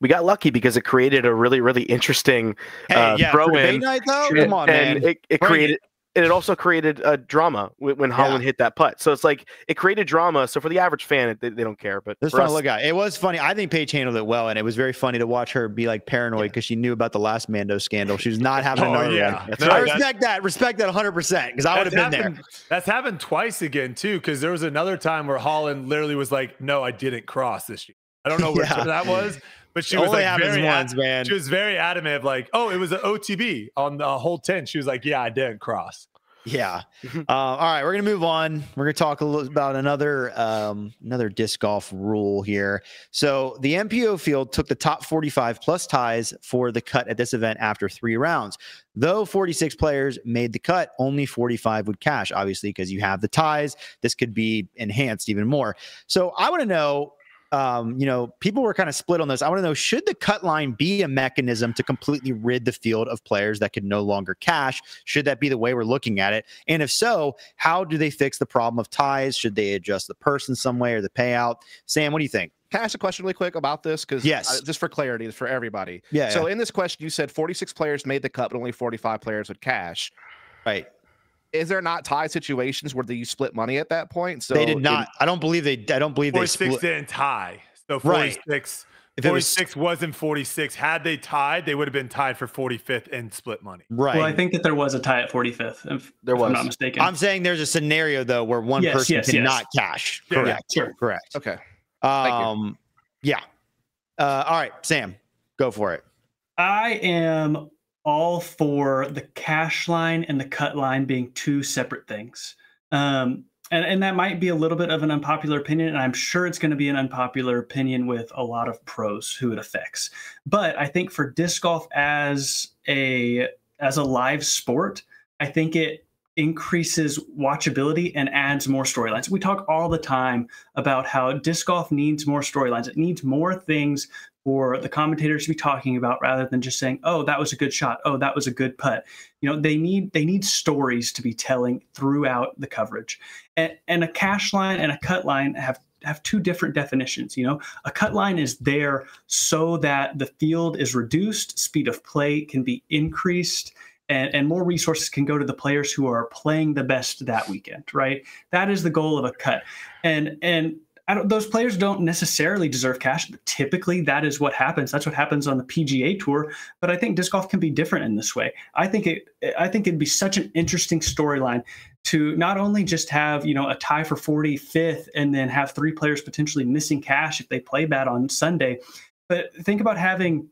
We got lucky because it created a really, really interesting Hey, uh, yeah, throw in. night though. and- Come on, and man. It, it Bring created and it also created a drama when, when Holyn hit that putt. So it's like it created drama. So for the average fan, they, they don't care. But It's for fun us, to look at. It was funny. I think Paige handled it well, and it was very funny to watch her be like paranoid because she knew about the last Mando scandal. She was not having Oh, another yeah. one. That's I respect that. Respect that 100 percent because I would have That's been there. That's happened twice again too, because there was another time where Holyn literally was like, "No, I didn't cross this year." I don't know which Yeah. that was, but she It was only like happens very once, ad- man. She was very adamant of like, "Oh, it was an OTB on the whole ten. She was like, "Yeah, I didn't cross." Yeah. Mhm. Uh, all right, we're gonna move on. We're gonna talk a little about another um, another disc golf rule here. So the MPO field took the top 45 plus ties for the cut at this event after three rounds. Though 46 players made the cut, only 45 would cash, obviously, because you have the ties. This could be enhanced even more. So I want to know. Um, you know, people were kind of split on this. I want to know should the cut line be a mechanism to completely rid the field of players that could no longer cash? Should that be the way we're looking at it? And if so, how do they fix the problem of ties? Should they adjust the purse in some way or the payout? Sam, what do you think? Can I ask a question really quick about this? Because Yes. just for clarity, for everybody. Yeah. So in this question, you said 46 players made the cut, but only 45 players would cash. right. Is there not tie situations where they you split money at that point? So they did in- not. I don't believe they. I don't believe they Forty-six split. didn't tie, so Right. forty-six. If it was 46 wasn't 46. Had they tied, they would have been tied for 45th and split money. right. Well, I think that there was a tie at 45th. If, There if I'm was. not mistaken. I'm saying there's a scenario though where one Yes, person yes, yes. cannot cash. Yeah, Correct. sure. Correct. Okay. Um. Yeah. Uh, all right, Sam, go for it. I am all for the cash line and the cut line being two separate things. Um, and, and that might be a little bit of an unpopular opinion, and I'm sure it's going to be an unpopular opinion with a lot of pros who it affects. But I think for disc golf as a as a live sport, I think it increases watchability and adds more storylines. We talk all the time about how disc golf needs more storylines. It needs more things for the commentators to be talking about rather than just saying, "Oh, that was a good shot. Oh, that was a good putt." You know, they need they need stories to be telling throughout the coverage. And and a cash line and a cut line have have two different definitions, you know. A cut line is there so that the field is reduced, speed of play can be increased, and, and more resources can go to the players who are playing the best that weekend, right? That is the goal of a cut. And and those players don't necessarily deserve cash, but typically that is what happens. That's what happens on the PGA Tour. But I think disc golf can be different in this way. I think it. I think it'd be such an interesting storyline to not only just have you know a tie for 45th and then have three players potentially missing cash if they play bad on Sunday, but think about having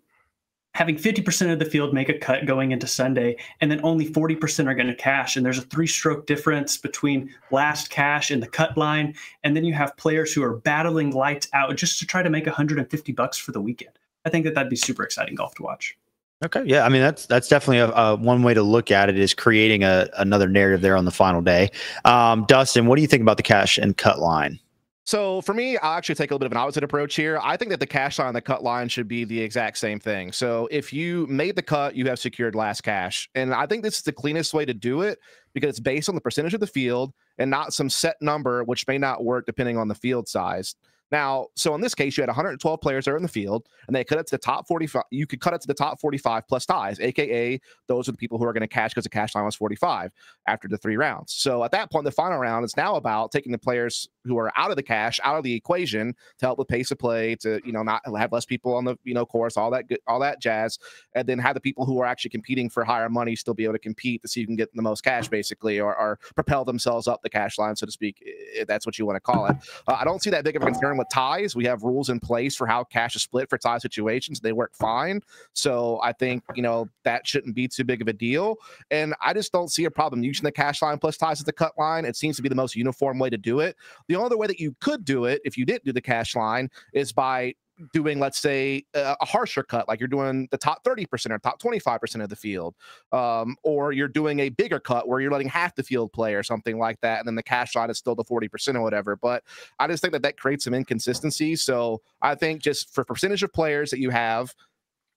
having 50% of the field make a cut going into Sunday, and then only 40% are going to cash. And there's a three stroke difference between last cash and the cut line. And then you have players who are battling lights out just to try to make 150 bucks for the weekend. I think that that'd be super exciting golf to watch. Okay, yeah, I mean that's that's definitely a, a one way to look at it is creating a another narrative there on the final day. Um, Dustin, what do you think about the cash and cut line? So for me, I'll actually take a little bit of an opposite approach here. I think that the cash line and the cut line should be the exact same thing. So if you made the cut, you have secured last cash. And I think this is the cleanest way to do it because it's based on the percentage of the field and not some set number, which may not work depending on the field size. Now, so in this case, you had 112 players there in the field, and they cut it to the top 45. You could cut it to the top 45 plus ties, aka those are the people who are going to cash because the cash line was 45 after the three rounds. So at that point, the final round is now about taking the players who are out of the cash out of the equation to help with pace of play, to you know not have less people on the you know course, all that good, all that jazz, and then have the people who are actually competing for higher money still be able to compete to see who can get the most cash, basically, or, or propel themselves up the cash line, so to speak, that's what you want to call it. Uh, I don't see that big of a concern with ties. We have rules in place for how cash is split for tie situations. They work fine. So I think, you know, that shouldn't be too big of a deal. And I just don't see a problem using the cash line plus ties as the cut line. It seems to be the most uniform way to do it. The only other way that you could do it if you didn't do the cash line is by doing let's say a, a harsher cut like you're doing the top 30% or top 25% of the field um, or you're doing a bigger cut where you're letting half the field play or something like that and then the cash line is still the 40% or whatever but i just think that that creates some inconsistency so i think just for percentage of players that you have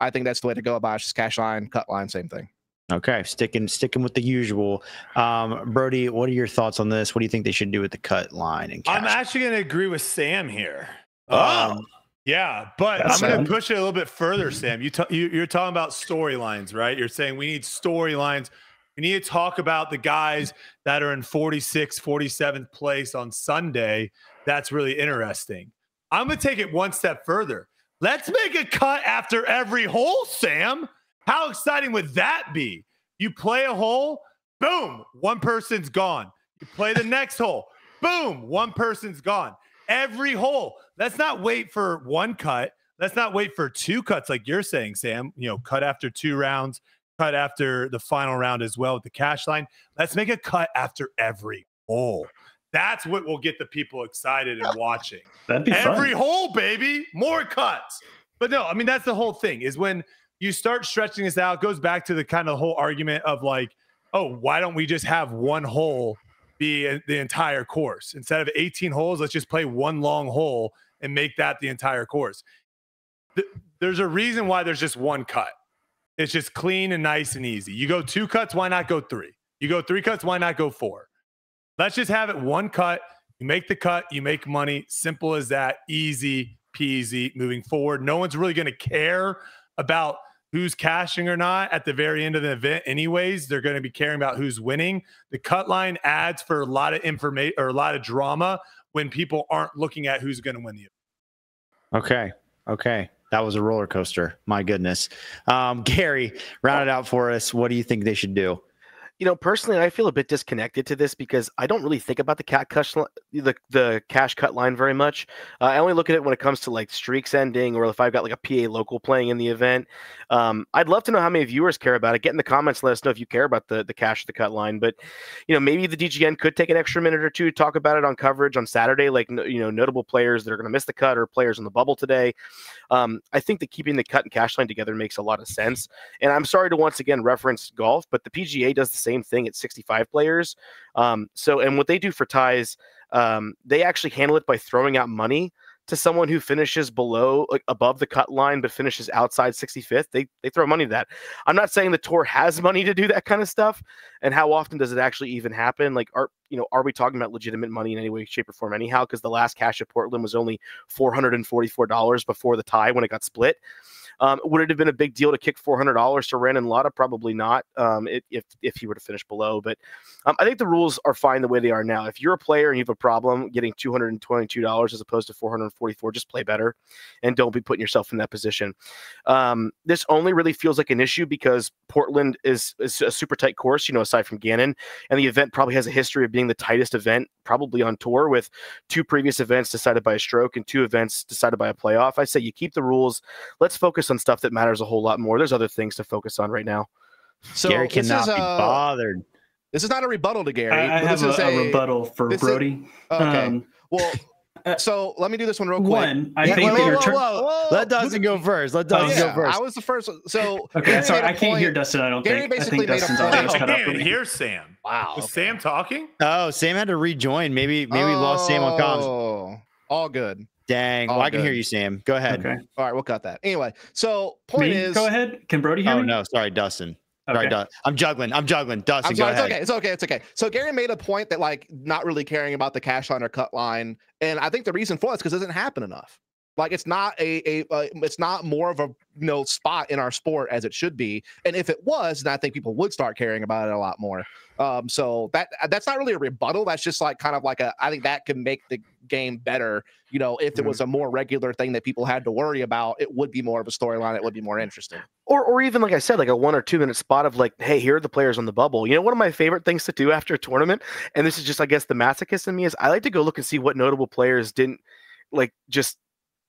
i think that's the way to go about it just cash line cut line same thing Okay, sticking sticking with the usual. Um, Brodie, what are your thoughts on this? What do you think they should do with the cut line and cash? I'm actually going to agree with Sam here. Oh. Um, yeah, but That's I'm going to push it a little bit further, Sam. You, ta- you you're talking about storylines, right? You're saying we need storylines. We need to talk about the guys that are in 46, 47th place on Sunday. That's really interesting. I'm going to take it one step further. Let's make a cut after every hole, Sam. How exciting would that be? You play a hole, boom, one person's gone. You play the next hole, boom, one person's gone. Every hole. Let's not wait for one cut. Let's not wait for two cuts like you're saying, Sam. You know, cut after two rounds, cut after the final round as well with the cash line. Let's make a cut after every hole. That's what will get the people excited and watching. That'd be Every fun. hole, baby, more cuts. But no, I mean that's the whole thing. Is when you start stretching this out, it goes back to the kind of whole argument of like, oh, why don't we just have one hole be the entire course instead of 18 holes? Let's just play one long hole and make that the entire course. Th- There's a reason why there's just one cut. It's just clean and nice and easy. You go two cuts, why not go three? You go three cuts, why not go four? Let's just have it one cut. You make the cut, you make money. Simple as that. Easy peasy moving forward. No one's really going to care about who's cashing or not at the very end of the event, anyways. They're going to be caring about who's winning. The cut line adds for a lot of information or a lot of drama when people aren't looking at who's going to win the event. Okay. Okay. That was a roller coaster. My goodness. Um, Gary, round it out for us. What do you think they should do? You know, personally, I feel a bit disconnected to this because I don't really think about the cat cush, the the cash cut line very much. Uh, I only look at it when it comes to like streaks ending or if I've got like a PA local playing in the event. Um, I'd love to know how many viewers care about it. Get in the comments, let us know if you care about the the cash the cut line. But you know, maybe the DGN could take an extra minute or two to talk about it on coverage on Saturday, like you know, notable players that are going to miss the cut or players in the bubble today. Um, I think that keeping the cut and cash line together makes a lot of sense. And I'm sorry to once again reference golf, but the PGA does the same thing at 65 players. Um, so, and what they do for ties, um, they actually handle it by throwing out money to someone who finishes below, like above the cut line, but finishes outside 65th. They they throw money to that. I'm not saying the tour has money to do that kind of stuff. And how often does it actually even happen? Like, are you know, are we talking about legitimate money in any way, shape, or form? Anyhow, because the last cash at Portland was only four hundred and forty-four dollars before the tie when it got split. Um, would it have been a big deal to kick four hundred dollars to Ren and Lotta? Probably not. Um, it, if if he were to finish below, but um, I think the rules are fine the way they are now. If you're a player and you have a problem getting two hundred and twenty-two dollars as opposed to four hundred forty-four, just play better, and don't be putting yourself in that position. Um, this only really feels like an issue because Portland is is a super tight course. You know, aside from Gannon, and the event probably has a history of being the tightest event probably on tour with two previous events decided by a stroke and two events decided by a playoff. I say you keep the rules. Let's focus on stuff that matters a whole lot more. There's other things to focus on right now. So Gary this cannot is, be uh, bothered. This is not a rebuttal to Gary. I, I have this a, is a rebuttal for this is- Brodie. Okay. Um, Well, Uh, so let me do this one real quick. one, I Yeah, think whoa, that whoa, you're whoa, tur- whoa, whoa. Let Dustin go first. Let Oh, Dustin Yeah, go first. I was the first. one. So Okay, Gary sorry, made a I can't hear Dustin. I don't Gary think. I basically think made a Dustin's audio I cut out can't for even me. hear Sam. Wow. Was Sam talking? Oh, Sam had to rejoin. Maybe maybe we lost Sam on comms. Oh, all good. Dang. Well, all I can hear you, Sam. Go ahead. Okay. All right, we'll cut that. Anyway, so point Me? is, Go ahead. Can Brodie hear Oh me? no, sorry, Dustin. Okay. Sorry, I'm juggling. I'm juggling. Dustin, I'm go sorry, it's ahead. okay. It's okay. It's okay. So Gary made a point that like not really caring about the cash line or cut line, and I think the reason for that is because it doesn't happen enough. Like it's not a a uh, it's not more of a you know spot in our sport as it should be. And if it was, then I think people would start caring about it a lot more. Um, so that that's not really a rebuttal. That's just like kind of like a I think that can make the game better. You know, if it was a more regular thing that people had to worry about, it would be more of a storyline. It would be more interesting. or or even like I said, like a one or two minute spot of like, hey, here are the players on the bubble. You know, one of my favorite things to do after a tournament, and this is just I guess the masochist in me is I like to go look and see what notable players didn't like just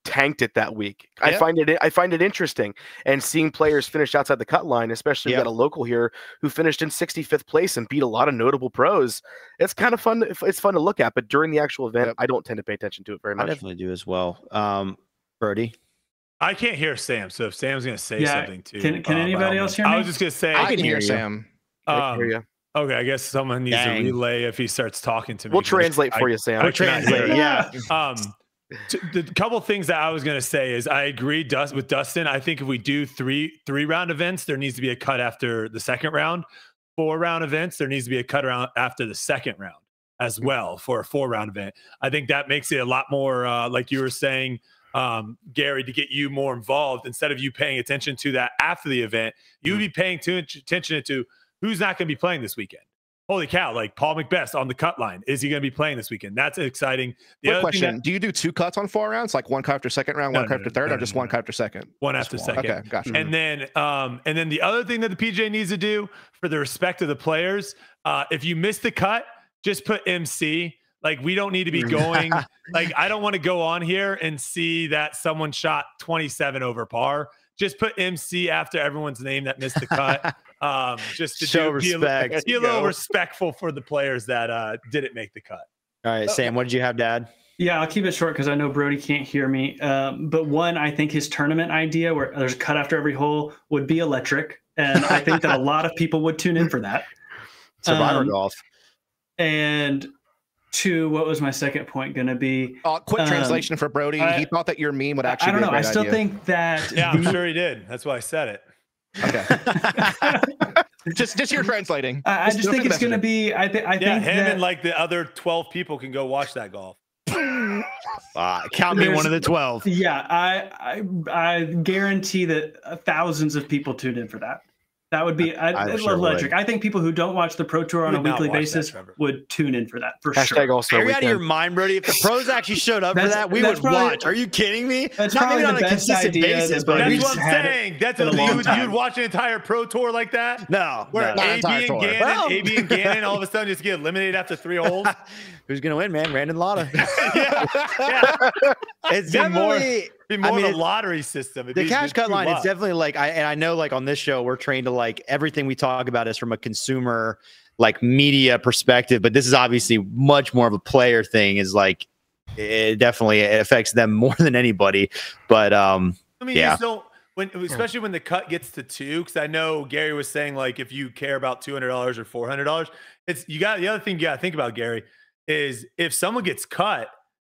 tanked it that week. I find it I find it interesting and seeing players finish outside the cut line, especially we got a local here who finished in 65th place and beat a lot of notable pros. It's kind of fun. It's fun to look at, but during the actual event, Yep. I don't tend to pay attention to it very much. I definitely do as well. Um, Brodie. I can't hear Sam, so if Sam's going to say Yeah, something too, can- can by anybody else hear me? I was just going to say, I, can can hear hear you. Sam. I can um, hear you. okay, I guess someone needs Dang. to relay if he starts talking to me. We'll translate I- for you, Sam. I We'll translate. Yeah. Um, t- the couple things that I was going to say is I agree Dust, with Dustin. I think if we do three three round events, there needs to be a cut after the second round. Four round events, there needs to be a cut around after the second round as well for a four round event. I think that makes it a lot more uh, like you were saying, um, Gary, to get you more involved instead of you paying attention to that after the event. You would be paying too much attention to who's not going to be playing this weekend? Holy cow! Like Paul McBeth on the cut line, is he going to be playing this weekend? That's exciting. The Quick question: that, Do you do two cuts on four rounds, like one cut after second round, no, one no, cut after third, no, or just one cut after second? One after one. second. Okay, gotcha. And then, um, and then the other thing that the PJ needs to do for the respect of the players, uh, if you miss the cut, just put MC. Like we don't need to be going. like I don't want to go on here and see that someone shot 27 over par just put MC after everyone's name that missed the cut. Um, just to show do, respect. Be a, be a little respectful for the players that uh, didn't make the cut. All right, Sam, what did you have, Dad? Yeah, I'll keep it short because I know Brodie can't hear me. Um, but one, I think his tournament idea, where there's a cut after every hole, would be electric, and I think that a lot of people would tune in for that. Survivor um, golf. And two, what was my second point going to be? Uh, quick um, translation for Brodie. I, he thought that your meme would actually. I don't know. I still idea. think that. Yeah, I'm sure he did. That's why I said it. Okay. just just your translating. I, I just think it's going to be. I, th- I yeah, think him that, and like the other twelve people can go watch that golf. Uh, count me one of the twelve. Yeah, I, I I guarantee that thousands of people tuned in for that. That would be I, I sure electric. Would. I think people who don't watch the Pro Tour on a weekly basis that, would tune in for that for Hashtag sure. Also Are you out of your mind, Brodie? If the pros actually showed up for that, we would probably, watch. Are you kidding me? That's Not probably on a consistent basis, but that's what I'm saying. That's a, you would, you'd watch an entire Pro Tour like that? No, where no, AB and. Gannon, well, AB and Gannon all of a sudden just get eliminated after three holes. Who's gonna win, man? Brandon Lotta. yeah, yeah. It's definitely be more I mean, of a lottery system. It'd the cash cut line is definitely like I and I know like on this show we're trained to like everything we talk about is from a consumer like media perspective, but this is obviously much more of a player thing. Is like it definitely affects them more than anybody. But um, I mean, yeah. don't when especially when the cut gets to two, because I know Gary was saying like if you care about two hundred dollars or four hundred dollars, it's you got the other thing you got to think about, Gary, is if someone gets cut,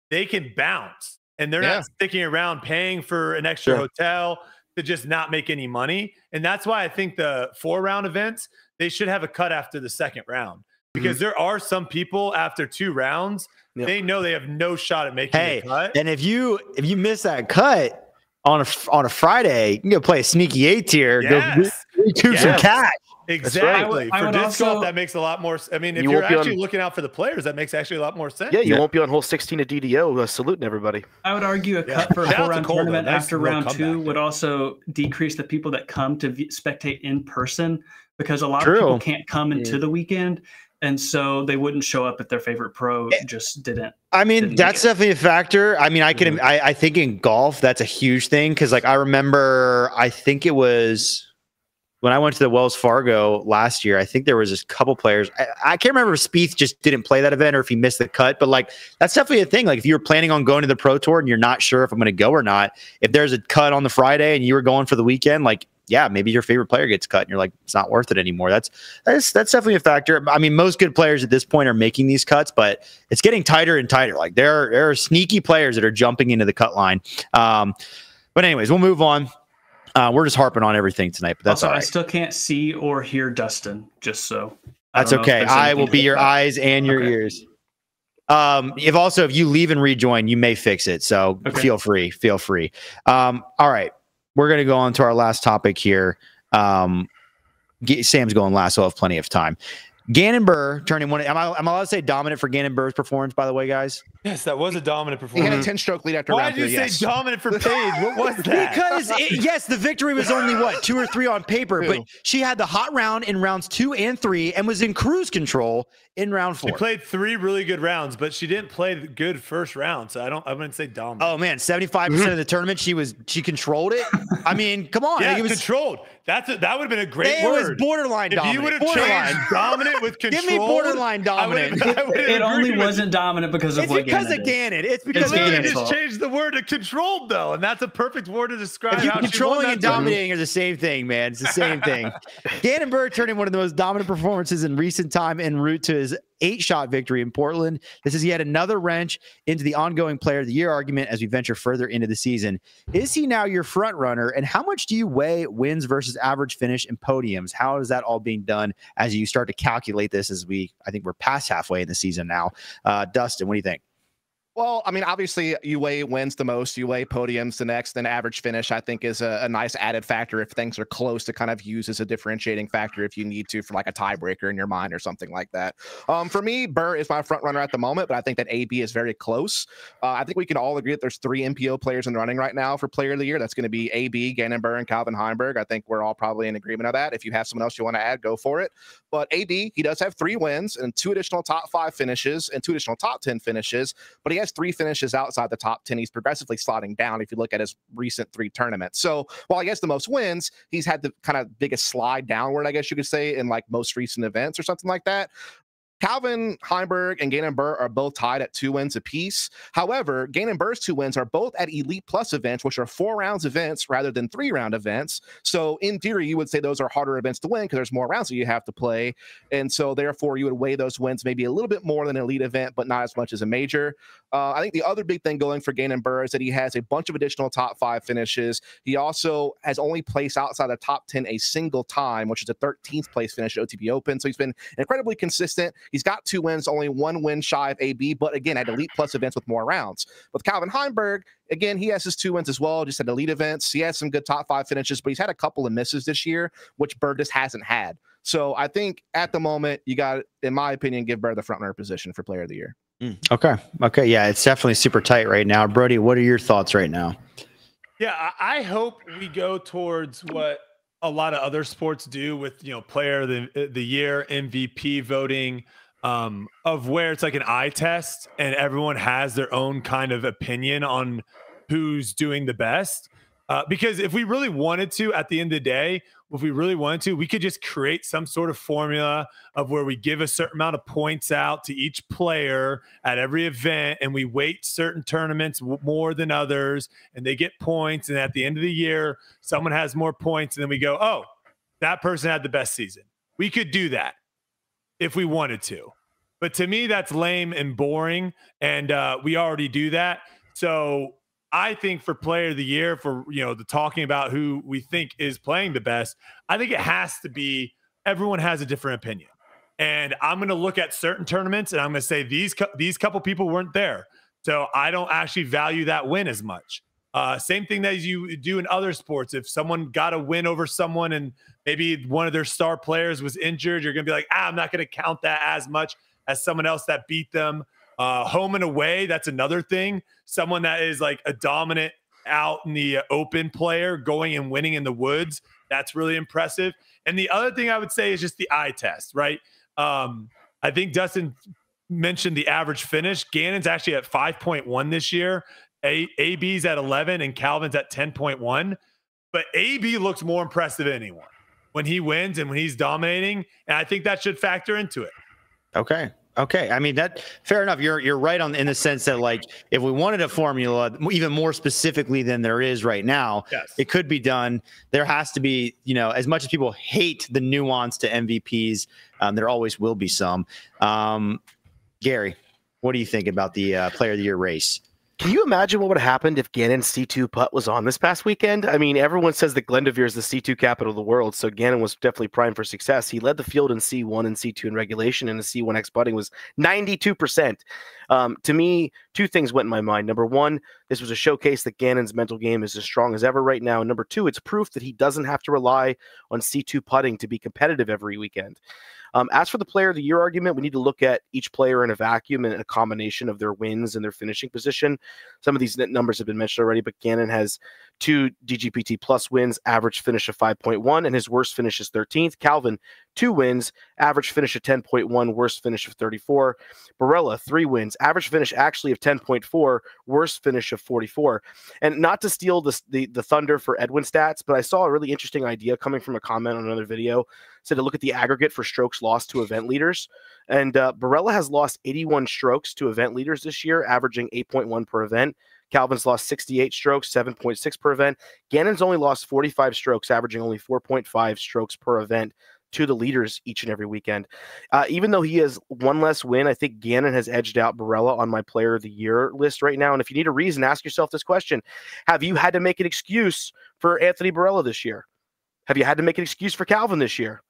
they can bounce and they're yeah. not sticking around paying for an extra sure. hotel to just not make any money. And that's why I think the four round events, they should have a cut after the second round because mm-hmm. there are some people after two rounds, yep. they know they have no shot at making hey, cut. And if you if you miss that cut on a on a Friday, you can go play a sneaky eight tier, yes. go recoup yes. some cash. Exactly. Right. For disc also, golf, that makes a lot more. I mean, if you are actually on, looking out for the players, that makes actually a lot more sense. Yeah, you yeah. won't be on hole 16 at DDO uh, saluting everybody. I would argue a cut yeah. for a four round tournament nice after round two would also decrease the people that come to v- spectate in person because a lot True. of people can't come into yeah. the weekend. And so they wouldn't show up if their favorite pro eh, just didn't. I mean, didn't that's definitely a factor. I mean, I can, mm-hmm. I, I think in golf, that's a huge thing. Cause like I remember, I think it was, when I went to the Wells Fargo last year, I think there was a couple players. I, I, can't remember if Spieth just didn't play that event or if he missed the cut, but like that's definitely a thing. Like if you're planning on going to the Pro Tour and you're not sure if I'm going to go or not, if there's a cut on the Friday and you were going for the weekend, like yeah, maybe your favorite player gets cut and you're like it's not worth it anymore. That's that's that's definitely a factor. I mean, most good players at this point are making these cuts, but it's getting tighter and tighter. Like there are, there are sneaky players that are jumping into the cut line. Um, but anyways, we'll move on. Uh, we're just harping on everything tonight, but that's also, all right. I still can't see or hear Dustin, just so. That's okay. I will be your eyes and your okay. ears. Um, if also if you leave and rejoin, you may fix it. So okay. feel free, feel free. Um, all right, we're gonna go on to our last topic here. Um, Sam's going last, so I'll have plenty of time. Gannon Buhr turning one. Am I, am I allowed to say dominant for Gannon Buhr's performance? By the way, guys. Yes, that was a dominant performance. He had a ten-stroke lead after. Why round did you three, say yes. dominant for Paige? What was that? because it, yes, the victory was only what two or three on paper, two. but she had the hot round in rounds two and three, and was in cruise control in round four. She played three really good rounds, but she didn't play the good first round. So I don't. I wouldn't say dominant. Oh man, seventy-five percent of the tournament, she was she controlled it. I mean, come on, yeah, it was controlled. That's a, that would have been a great it word. It was borderline if dominant. you would have borderline. changed dominant with control, give me borderline dominant. I would've, I it only wasn't dominant because of it's what because Gannon of Gannon. It's because it's Gannon just fault. changed the word to controlled though, and that's a perfect word to describe if you, how controlling and tournament. dominating are the same thing, man. It's the same thing. Gannon Buhr turning one of the most dominant performances in recent time en route to his eight shot victory in Portland. This is yet another wrench into the ongoing player of the year argument as we venture further into the season. Is he now your front runner? And how much do you weigh wins versus average finish and podiums? How is that all being done as you start to calculate this as we, I think we're past halfway in the season now? Uh, Dustin, what do you think? Well, I mean, obviously, UA wins the most, UA podiums the next, then average finish, I think, is a, a, nice added factor if things are close to kind of use as a differentiating factor if you need to for like a tiebreaker in your mind or something like that. Um, for me, Buhr is my front runner at the moment, but I think that AB is very close. Uh, I think we can all agree that there's three MPO players in running right now for player of the year. That's going to be AB, Gannon Buhr, and Calvin Heimburg. I think we're all probably in agreement of that. If you have someone else you want to add, go for it. But AB, he does have three wins and two additional top five finishes and two additional top 10 finishes, but he has three finishes outside the top 10. He's progressively slotting down if you look at his recent three tournaments. So while he has the most wins, he's had the kind of biggest slide downward, I guess you could say, in like most recent events or something like that. Calvin Heimburg and Gannon Buhr are both tied at two wins apiece. However, Gannon Buhr's two wins are both at Elite Plus events, which are four rounds events rather than three round events. So, in theory, you would say those are harder events to win because there's more rounds that you have to play. And so, therefore, you would weigh those wins maybe a little bit more than an elite event, but not as much as a major. Uh, I think the other big thing going for Gannon Buhr is that he has a bunch of additional top five finishes. He also has only placed outside the top 10 a single time, which is a 13th place finish at OTB Open. So, he's been incredibly consistent. He's got two wins, only one win shy of AB, but again, at Elite Plus events with more rounds. With Calvin Heimburg, again, he has his two wins as well, just at Elite events. He has some good top five finishes, but he's had a couple of misses this year, which Buhr just hasn't had. So I think at the moment, you got, in my opinion, give Buhr the front runner position for player of the year. Mm, okay. Okay. Yeah, it's definitely super tight right now. Brodie, what are your thoughts right now? Yeah, I hope we go towards what a lot of other sports do with you know player of the the year MVP voting um, of where it's like an eye test and everyone has their own kind of opinion on who's doing the best. Uh, because if we really wanted to, at the end of the day, if we really wanted to, we could just create some sort of formula of where we give a certain amount of points out to each player at every event and we weight certain tournaments more than others and they get points. And at the end of the year, someone has more points. And then we go, oh, that person had the best season. We could do that if we wanted to. But to me, that's lame and boring. And uh, we already do that. So I think for player of the year, for you know, the talking about who we think is playing the best, I think it has to be everyone has a different opinion. And I'm going to look at certain tournaments and I'm going to say these these couple people weren't there. So I don't actually value that win as much. Uh, same thing that you do in other sports. If someone got a win over someone and maybe one of their star players was injured, you're going to be like, ah, I'm not going to count that as much as someone else that beat them. Uh, home and away, that's another thing. Someone that is like a dominant out in the open player going and winning in the woods, that's really impressive. And the other thing I would say is just the eye test, right? Um, I think Dustin mentioned the average finish. Gannon's actually at 5.1 this year. A- AB's at 11 and Calvin's at 10.1. But AB looks more impressive than anyone when he wins and when he's dominating. And I think that should factor into it. Okay. Okay, I mean that fair enough. You're you're right on in the sense that like if we wanted a formula even more specifically than there is right now, yes. it could be done. There has to be, you know, as much as people hate the nuance to MVPs, um, there always will be some. Um, Gary, what do you think about the uh, Player of the Year race? Can you imagine what would have happened if Gannon's C2 putt was on this past weekend? I mean, everyone says that Glendoveer is the C2 capital of the world, so Gannon was definitely primed for success. He led the field in C1 and C2 in regulation, and the C1X putting was 92%. Um, to me, two things went in my mind. Number one, this was a showcase that Gannon's mental game is as strong as ever right now. And number two, it's proof that he doesn't have to rely on C2 putting to be competitive every weekend. Um, as for the player of the year argument, we need to look at each player in a vacuum and a combination of their wins and their finishing position. Some of these numbers have been mentioned already, but Gannon has two DGPT plus wins, average finish of 5.1, and his worst finish is 13th. Calvin, two wins, average finish of 10.1, worst finish of 34. Barela, three wins, average finish actually of 10.4, worst finish of 44. And not to steal the, the, the thunder for Edwin stats, but I saw a really interesting idea coming from a comment on another video. Said to look at the aggregate for strokes lost to event leaders. And uh, Barela has lost 81 strokes to event leaders this year, averaging 8.1 per event. Calvin's lost 68 strokes, 7.6 per event. Gannon's only lost 45 strokes, averaging only 4.5 strokes per event to the leaders each and every weekend. Uh, even though he has one less win, I think Gannon has edged out Barela on my player of the year list right now. And if you need a reason, ask yourself this question Have you had to make an excuse for Anthony Barela this year? Have you had to make an excuse for Calvin this year?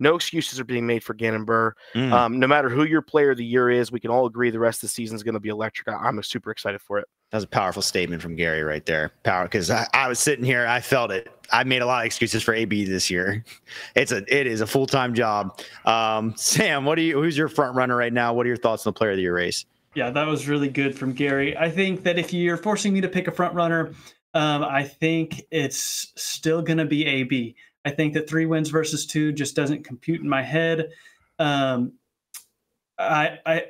No excuses are being made for Gannon Buhr. Mm. Um, no matter who your player of the year is, we can all agree the rest of the season is going to be electric. I'm super excited for it. That was a powerful statement from Gary right there. Power, because I, I was sitting here, I felt it. I made a lot of excuses for AB this year. It's a, it is a full time job. Um, Sam, what do you? Who's your front runner right now? What are your thoughts on the player of the year race? Yeah, that was really good from Gary. I think that if you're forcing me to pick a front runner, um, I think it's still going to be AB. I think that three wins versus two just doesn't compute in my head. Um, I, I,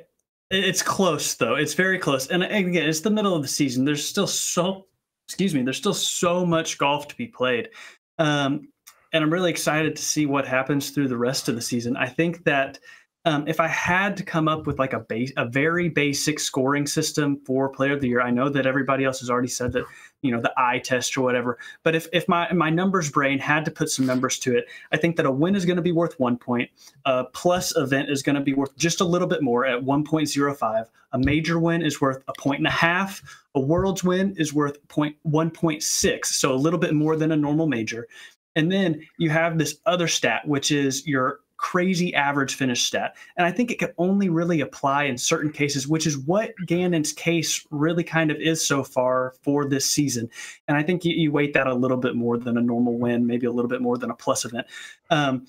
it's close though. It's very close. And again, it's the middle of the season. There's still so, excuse me, there's still so much golf to be played. Um, and I'm really excited to see what happens through the rest of the season. I think that um, if I had to come up with like a base, a very basic scoring system for Player of the Year, I know that everybody else has already said that, you know, the eye test or whatever. But if if my my numbers brain had to put some numbers to it, I think that a win is going to be worth one point. A plus event is going to be worth just a little bit more at 1.05. A major win is worth a point and a half. A world's win is worth point 1.6, so a little bit more than a normal major. And then you have this other stat, which is your crazy average finish stat. And I think it can only really apply in certain cases, which is what Gannon's case really kind of is so far for this season. And I think you, you weight that a little bit more than a normal win, maybe a little bit more than a plus event. Um,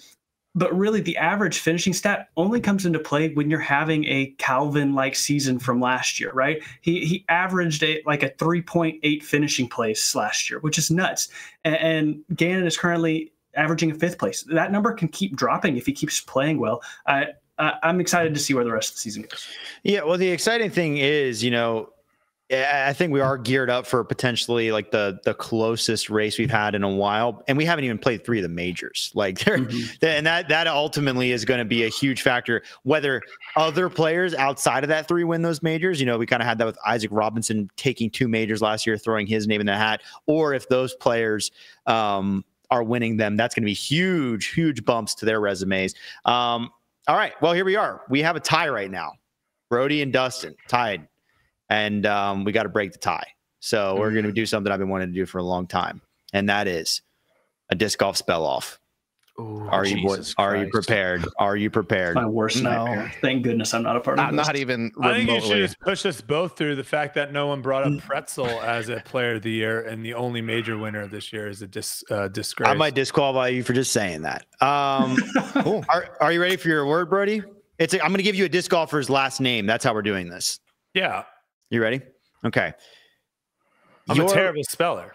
but really, the average finishing stat only comes into play when you're having a Calvin like season from last year, right? He he averaged a like a 3.8 finishing place last year, which is nuts. And, and Gannon is currently averaging a fifth place. That number can keep dropping if he keeps playing well. I, I I'm excited to see where the rest of the season goes. Yeah, well, the exciting thing is, you know, I I think we are geared up for potentially like the the closest race we've had in a while, and we haven't even played three of the majors. Like, there, Mhm. and that that ultimately is going to be a huge factor. Whether other players outside of that three win those majors, you know, we kind of had that with Isaac Robinson taking two majors last year, throwing his name in the hat, or if those players um, are winning them, that's going to be huge, huge bumps to their resumes. Um, all right, well, here we are. We have a tie right now. Brodie and Dustin tied, and um, we got to break the tie. So we're going to do something I've been wanting to do for a long time, and that is a disc golf spell off. Ooh, Are you? Jesus Are you prepared? Are you prepared? My worst No. nightmare. Thank goodness I'm not a part Not, of this. I'm not even remotely. I think you should remotely. just push us both through the fact that no one brought up Pretzel as a player of the year, and the only major winner of this year is a dis, uh, disgrace. I might disqualify you for just saying that. Um, Cool. are, are you ready for your award, Brodie? It's. A, I'm going to give you a disc golfer's last name. That's how we're doing this. yeah, You ready? Okay. I'm Your- a terrible speller.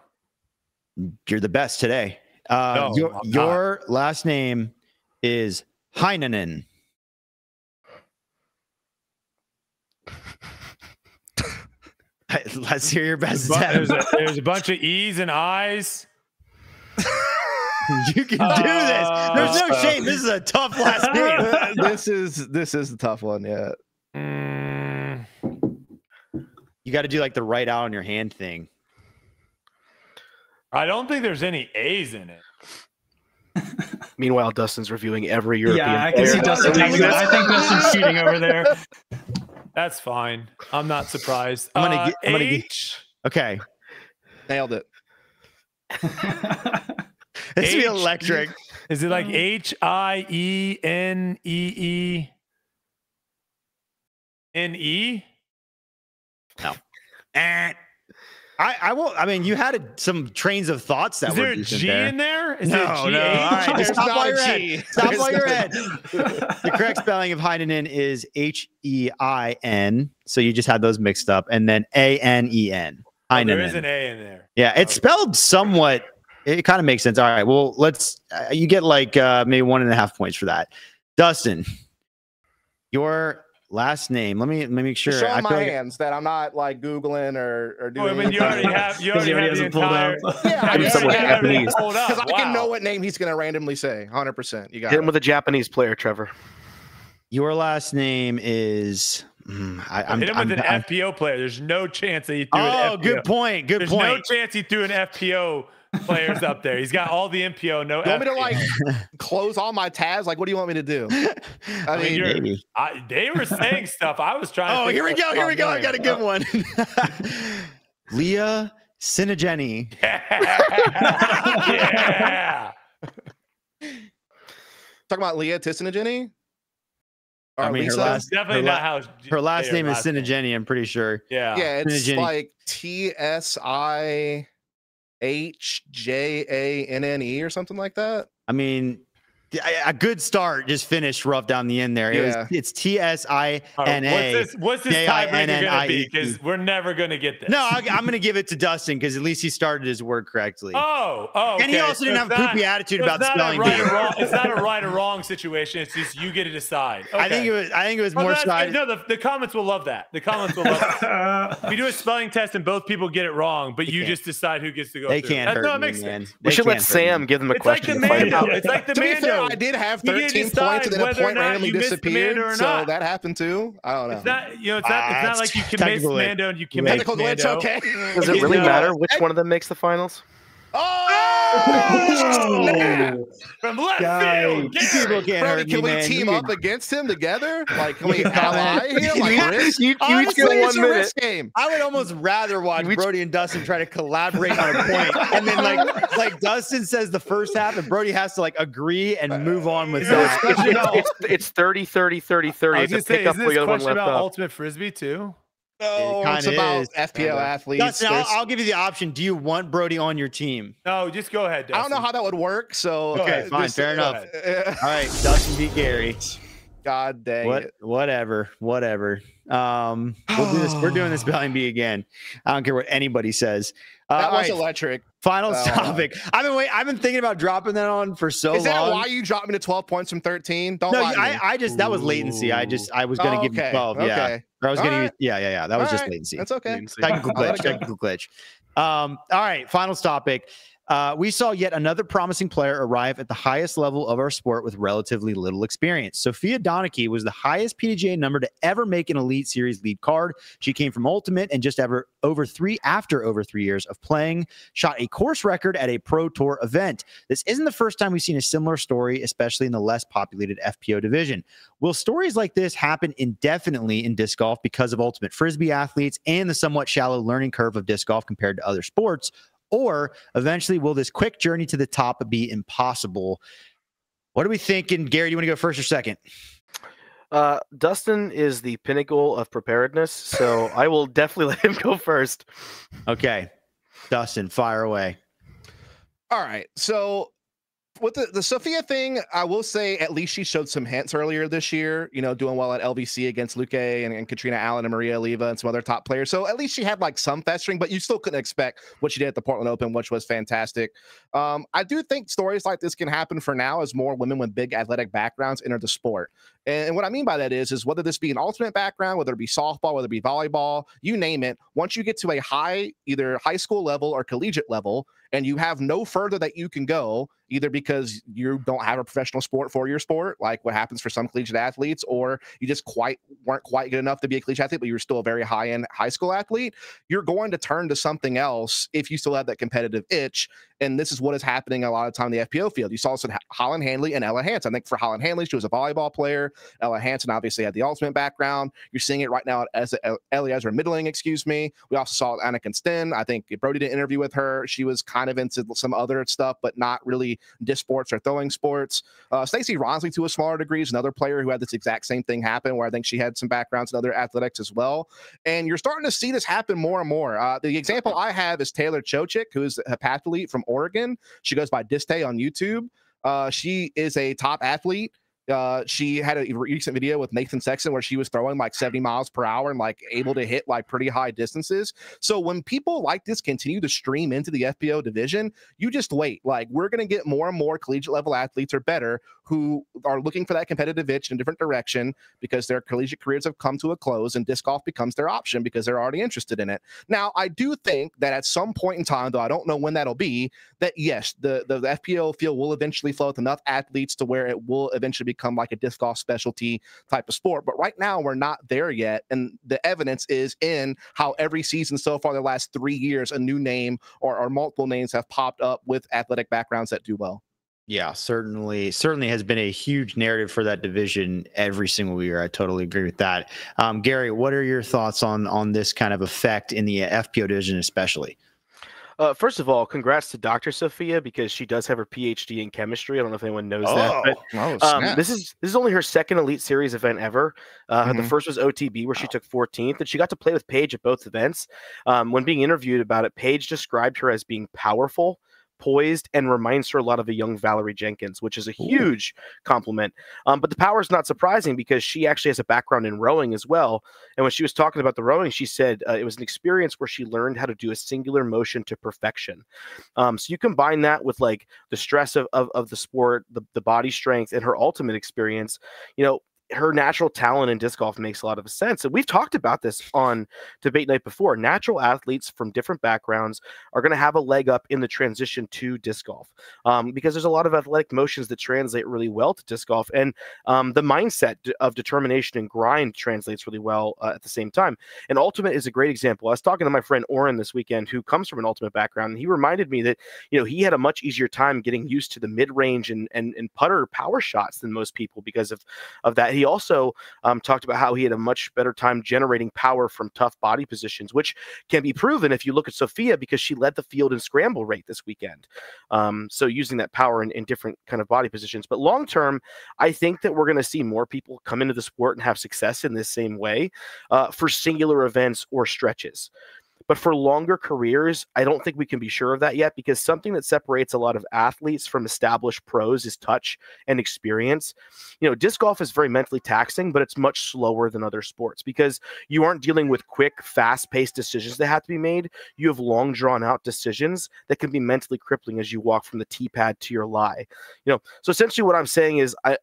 You're the best today. Uh, No, your your last name is Heinonen. Let's hear your best There's attempt. a, there's a bunch of E's and I's. You can do this. There's no Uh, shame. This is a tough last name. this is this is a tough one. Yeah. Mm, You got to do like the right out on your hand thing. I don't think there's any A's in it. Meanwhile, Dustin's reviewing every European. yeah, I can see. Dustin taking that. I think Dustin's cheating over there. That's fine. I'm not surprised. I'm gonna Uh, gi- I'm gonna gi- H. Okay. Nailed it. This is H- electric. Is it like H I E N E E N E? No. Eh. I, I will. I mean, you had a, some trains of thoughts that Is were there a G there. in there? Is No, there no. a All G? right, There's stop not while you're at. Stop There's while you're at. The correct spelling of Heinonen is H E I N. So you just had those mixed up, and then A N E N. Oh, there is an A in there. Yeah, it's spelled somewhat. It kind of makes sense. All right. Well, let's. Uh, you get like uh, maybe one and a half points for that. Dustin, your last name. Let me let me make sure. Show I my like- hands that I'm not like googling or or Oh, doing. I mean, you already have You already, already have has the it pulled entire. up. Yeah, I just- somewhere already Japanese. pulled up. because I can know what name he's gonna randomly say. Hundred percent. You got Hit it. him with a Japanese player, Trevor. your last name is. mm, I, I'm, Hit him I'm- with an I'm- FPO player. There's no chance that he threw Oh, an FPO. good point. Good There's point. no chance he threw an FPO players up there. He's got all the MPO, no You want me to like close all my tabs? Like, what do you want me to do? I I mean, mean, you're- I, they were saying stuff. I was trying. Oh, think here we go. Here we go. I got a good oh. one. Leah Tsinajinnie. yeah. so talking about Leah Tissanageni? I mean, her last- Definitely her not la- how Her last say name is Tsinajinnie, I'm pretty sure. Yeah. Yeah, it's Tissanageni. like T S I H J A N N E or something like that. I mean, a a good start. Just finished rough down the end there. It Yeah. was, it's T S I All right, N A. What's this, what's this tiebreaker going to be? Because we're never going to get this. No, I, I'm going to give it to Dustin because at least he started his word correctly. Oh, oh. and he also So didn't have it's a poopy attitude so about it's spelling a right wrong. It's not a right or wrong situation. It's just you get to decide. I think it was. I think it was Oh, more that's side. No, the, the comments will love that. The comments will love that. we do a spelling test and both people get it wrong, but They you can't. just decide who gets to go. They through. can't That's, hurt no, it me, makes man. sense. We should let can't me. Sam give them a It's like question the to fight Mando. about. It's like the to Mando. I did have You get to 13 points and then a point randomly you missed the disappeared. Or So not. that happened too. I don't know. It's not, you know, it's not, Ah, it's not it's like you can miss technical. Mando and you can Glitch. miss Technical glitch, Mando. okay. Does it really matter which one of them makes the finals? Oh! Oh, From left Guys. field, You Gary. people can't Brodie, hurt can me, we man. team You up can- against him together? Like, can we You can ally comment. him? You Like, have- risk? You, you Honestly, get it's one a minute. risk game. I would almost rather watch Which- Brodie and Dustin try to collaborate on a point, and then like like Dustin says the first half, and Brody has to like agree and move on with Is No, this that. question it's, about- it's, it's 30, 30, 30, 30. I It's was a gonna say, pick up is where this the other one question about off. ultimate frisbee too? No, It it's kinda about is. FPO Kinda. athletes. Dustin, I'll, I'll give you the option. Do you want Brodie on your team? No, just go ahead. I don't know how that would work. So Go Okay, ahead. fine, just- fair enough. ahead. All right, Dustin beat Gary. God dang What? it. Whatever, whatever. Um, we'll do this. We're doing this spelling bee again. I don't care what anybody says. Uh, That was right, electric. final Oh. topic. I've been wait. I've been thinking about dropping that on for so long. Is that long. why you dropped me to 12 points from 13? Don't no, lie. I, I just that was latency. I just I was gonna Oh, give him okay, twelve. Yeah, okay. Or I was All gonna right. yeah, yeah, yeah. That was All just right. latency. That's okay. Technical glitch. Technical glitch. Um, all right, final topic. Uh, we saw yet another promising player arrive at the highest level of our sport with relatively little experience. Sofia Donnecke was the highest PDGA number to ever make an Elite Series lead card. She came from Ultimate and just ever over three after over three years of playing, shot a course record at a Pro Tour event. This isn't the first time we've seen a similar story, especially in the less populated FPO division. Will stories like this happen indefinitely in disc golf because of ultimate frisbee athletes and the somewhat shallow learning curve of disc golf compared to other sports? Or eventually, will this quick journey to the top be impossible? What are we thinking? Gary, do you want to go first or second? Uh, Dustin is the pinnacle of preparedness, so I will definitely let him go first. Okay. Dustin, fire away. All right. So with the, the Sophia thing, I will say at least she showed some hints earlier this year, you know, doing well at LVC against Luque and, and Catrina Allen and Maria Oliva and some other top players. So at least she had like some festering, but you still couldn't expect what she did at the Portland Open, which was fantastic. Um, I do think stories like this can happen for now as more women with big athletic backgrounds enter the sport. And what I mean by that is, is whether this be an alternate background, whether it be softball, whether it be volleyball, you name it. Once you get to a high, either high school level or collegiate level, and you have no further that you can go, either because you don't have a professional sport for your sport, like what happens for some collegiate athletes, or you just quite weren't quite good enough to be a collegiate athlete, but you're still a very high end high school athlete, you're going to turn to something else if you still have that competitive itch. And this is what is happening a lot of time in the FPO field. You saw this with Holyn Handley and Ella Hansen. I think for Holyn Handley, she was a volleyball player. Ella Hansen obviously had the ultimate background. You're seeing it right now as Eliezer Middling, excuse me. We also saw Anniken Steen. I think Brody did an interview with her. She was kind of into some other stuff, but not really disc sports or throwing sports. Uh, Stacey Ronsley, to a smaller degree, is another player who had this exact same thing happen, where I think she had some backgrounds in other athletics as well. And you're starting to see this happen more and more. Uh, the example I have is Taylor Chochik, who's a heptathlete from Oregon. She goes by Diste on YouTube. Uh, she is a top athlete. Uh, she had a recent video with Nathan Sexton where she was throwing like 70 miles per hour and like able to hit like pretty high distances. So when people like this continue to stream into the FPO division, you just wait. Like we're going to get more and more collegiate level athletes or better who are looking for that competitive itch in a different direction because their collegiate careers have come to a close and disc golf becomes their option because they're already interested in it. Now, I do think that at some point in time, though I don't know when that'll be, that yes, the, the, the FPO field will eventually flow with enough athletes to where it will eventually become like a disc golf specialty type of sport. But right now, we're not there yet. And the evidence is in how every season so far, the last three years, a new name or, or multiple names have popped up with athletic backgrounds that do well. Yeah, certainly, certainly has been a huge narrative for that division every single year. I totally agree with that. Um, Gary, what are your thoughts on on this kind of effect in the FPO division, especially? Uh, first of all, congrats to Dr. Sophia because she does have her PhD in chemistry. I don't know if anyone knows that, but Oh, um, this is this is only her second Elite Series event ever. Uh, The Mhm. first was OTB, where she took 14th, and she got to play with Paige at both events. Um, when being interviewed about it, Paige described her as being powerful, poised, and reminds her a lot of a young Valerie Jenkins, which is a huge compliment. Um, but the power is not surprising because she actually has a background in rowing as well. And when she was talking about the rowing, she said uh, it was an experience where she learned how to do a singular motion to perfection. Um, so you combine that with like the stress of, of, of the sport, the, the body strength, and her ultimate experience, you know, her natural talent in disc golf makes a lot of sense. And we've talked about this on debate night before. Natural athletes from different backgrounds are going to have a leg up in the transition to disc golf um, because there's a lot of athletic motions that translate really well to disc golf. And um, the mindset of determination and grind translates really well uh, at the same time. And ultimate is a great example. I was talking to my friend Oren this weekend, who comes from an ultimate background, and he reminded me that you know he had a much easier time getting used to the mid range and, and and putter power shots than most people because of of that. He also um, talked about how he had a much better time generating power from tough body positions, which can be proven if you look at Sofia because she led the field in scramble rate this weekend. Um, so using that power in, in different kind of body positions. But long term, I think that we're going to see more people come into the sport and have success in this same way uh, for singular events or stretches. But for longer careers, I don't think we can be sure of that yet because something that separates a lot of athletes from established pros is touch and experience. You know, disc golf is very mentally taxing, but it's much slower than other sports because you aren't dealing with quick, fast paced decisions that have to be made. You have long, drawn out decisions that can be mentally crippling as you walk from the tee pad to your lie. You know, so essentially what I'm saying is, I,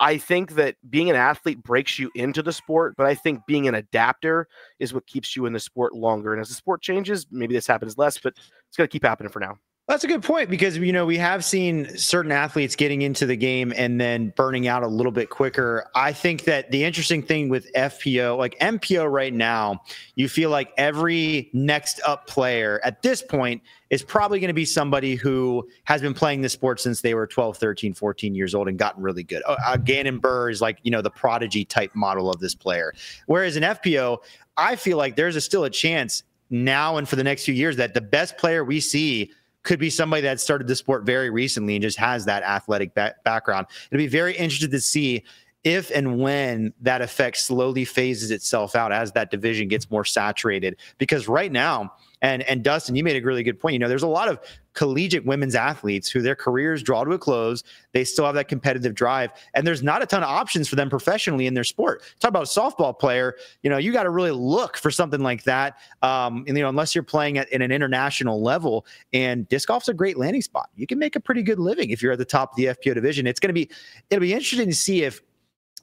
I think that being an athlete breaks you into the sport, but I think being an adapter is what keeps you in the sport longer. And as the sport changes, maybe this happens less, but it's going to keep happening for now. That's a good point because you know we have seen certain athletes getting into the game and then burning out a little bit quicker. I think that the interesting thing with FPO, like MPO right now, you feel like every next up player at this point is probably going to be somebody who has been playing the sport since they were 12, 13, 14 years old and gotten really good. Uh, uh, Gannon Buhr is like, you know, the prodigy type model of this player. Whereas in FPO, I feel like there's a, still a chance now and for the next few years that the best player we see could be somebody that started the sport very recently and just has that athletic ba- background. It'll be very interested to see if and when that effect slowly phases itself out as that division gets more saturated. Because right now, and and Dustin, you made a really good point. You know, there's a lot of collegiate women's athletes who their careers draw to a close. They still have that competitive drive, and there's not a ton of options for them professionally in their sport. Talk about a softball player. You know, you got to really look for something like that. Um, and you know, unless you're playing at in an international level, and disc golf's a great landing spot. You can make a pretty good living if you're at the top of the FPO division. It's going to be it'll be interesting to see if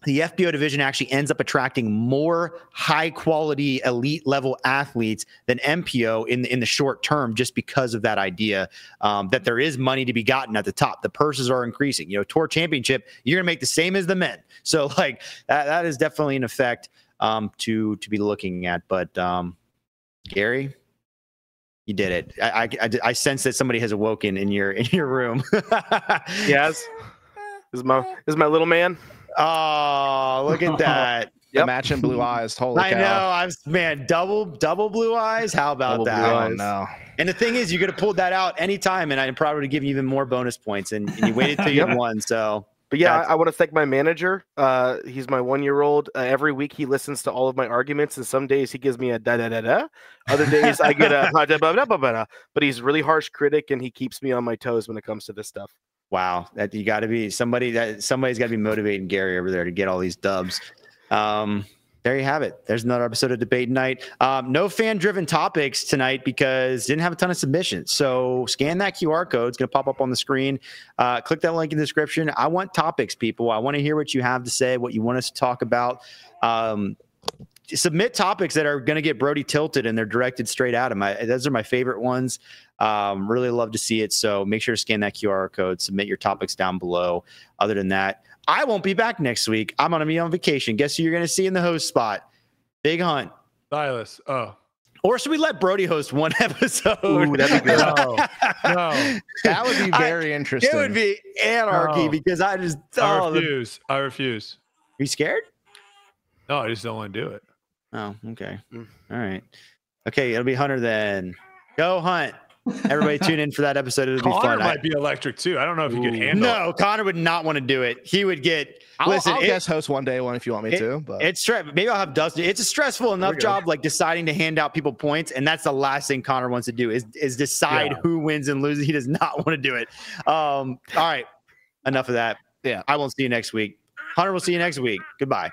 the FPO division actually ends up attracting more high quality elite level athletes than MPO in in the short term, just because of that idea um, that there is money to be gotten at the top. The purses are increasing. You know, tour championship, you're gonna make the same as the men. So like that that is definitely an effect um, to to be looking at. But um, Gary, you did it. I, I I sense that somebody has awoken in your in your room. Yes. This is my this is my little man. Oh, look at that. The Yep. matching blue eyes. Holy I cow. know. I'm man, double double blue eyes. How about Double blue that? Oh, eyes. no. And the thing is, you could have pulled that out anytime, and I probably would have given you even more bonus points. And, and you waited till you Yep. had won. So But yeah, I, I want to thank my manager. Uh, he's my one year old. Uh, every week he listens to all of my arguments, and some days he gives me a da da da da. Other days I get a ha, da, ba, da, ba, ba, da. But he's a really harsh critic, and he keeps me on my toes when it comes to this stuff. Wow, that you got to be somebody that somebody's got to be motivating Gary over there to get all these dubs. Um, there you have it. There's another episode of Debate Night. Um, no fan driven topics tonight because didn't have a ton of submissions. So scan that QR code. It's going to pop up on the screen. Uh, click that link in the description. I want topics, people. I want to hear what you have to say, what you want us to talk about. Um, submit topics that are going to get Brodie tilted and they're directed straight at him. I, those are my favorite ones. Um, really love to see it. So make sure to scan that QR code, submit your topics down below. Other than that, I won't be back next week. I'm going to be on vacation. Guess who you're going to see in the host spot? Big Hunt. Silas. Oh. Or should we let Brodie host one episode? Ooh, that'd be good. No. No. That would be I- very interesting. It would be anarchy No. because I just I oh, the, refuse. I refuse. Are you scared? No, I just don't want to do it. Oh, okay. Mm. All right. Okay, it'll be Hunter then. Go Hunt. Everybody tune in for that episode. It'll be Connor fun. I- might be electric too. I don't know if he could handle. it. no, Connor would not want to do it. He would get. I'll, listen, I'll it- guest host one day one if you want me it- to. But It's stress. Maybe I'll have Dustin. It's a stressful enough job, like deciding to hand out people points, and that's the last thing Connor wants to do is is decide Yeah. who wins and loses. He does not want to do it. Um, all right, enough of that. Yeah. I won't see you next week. Hunter, we'll see you next week. Goodbye.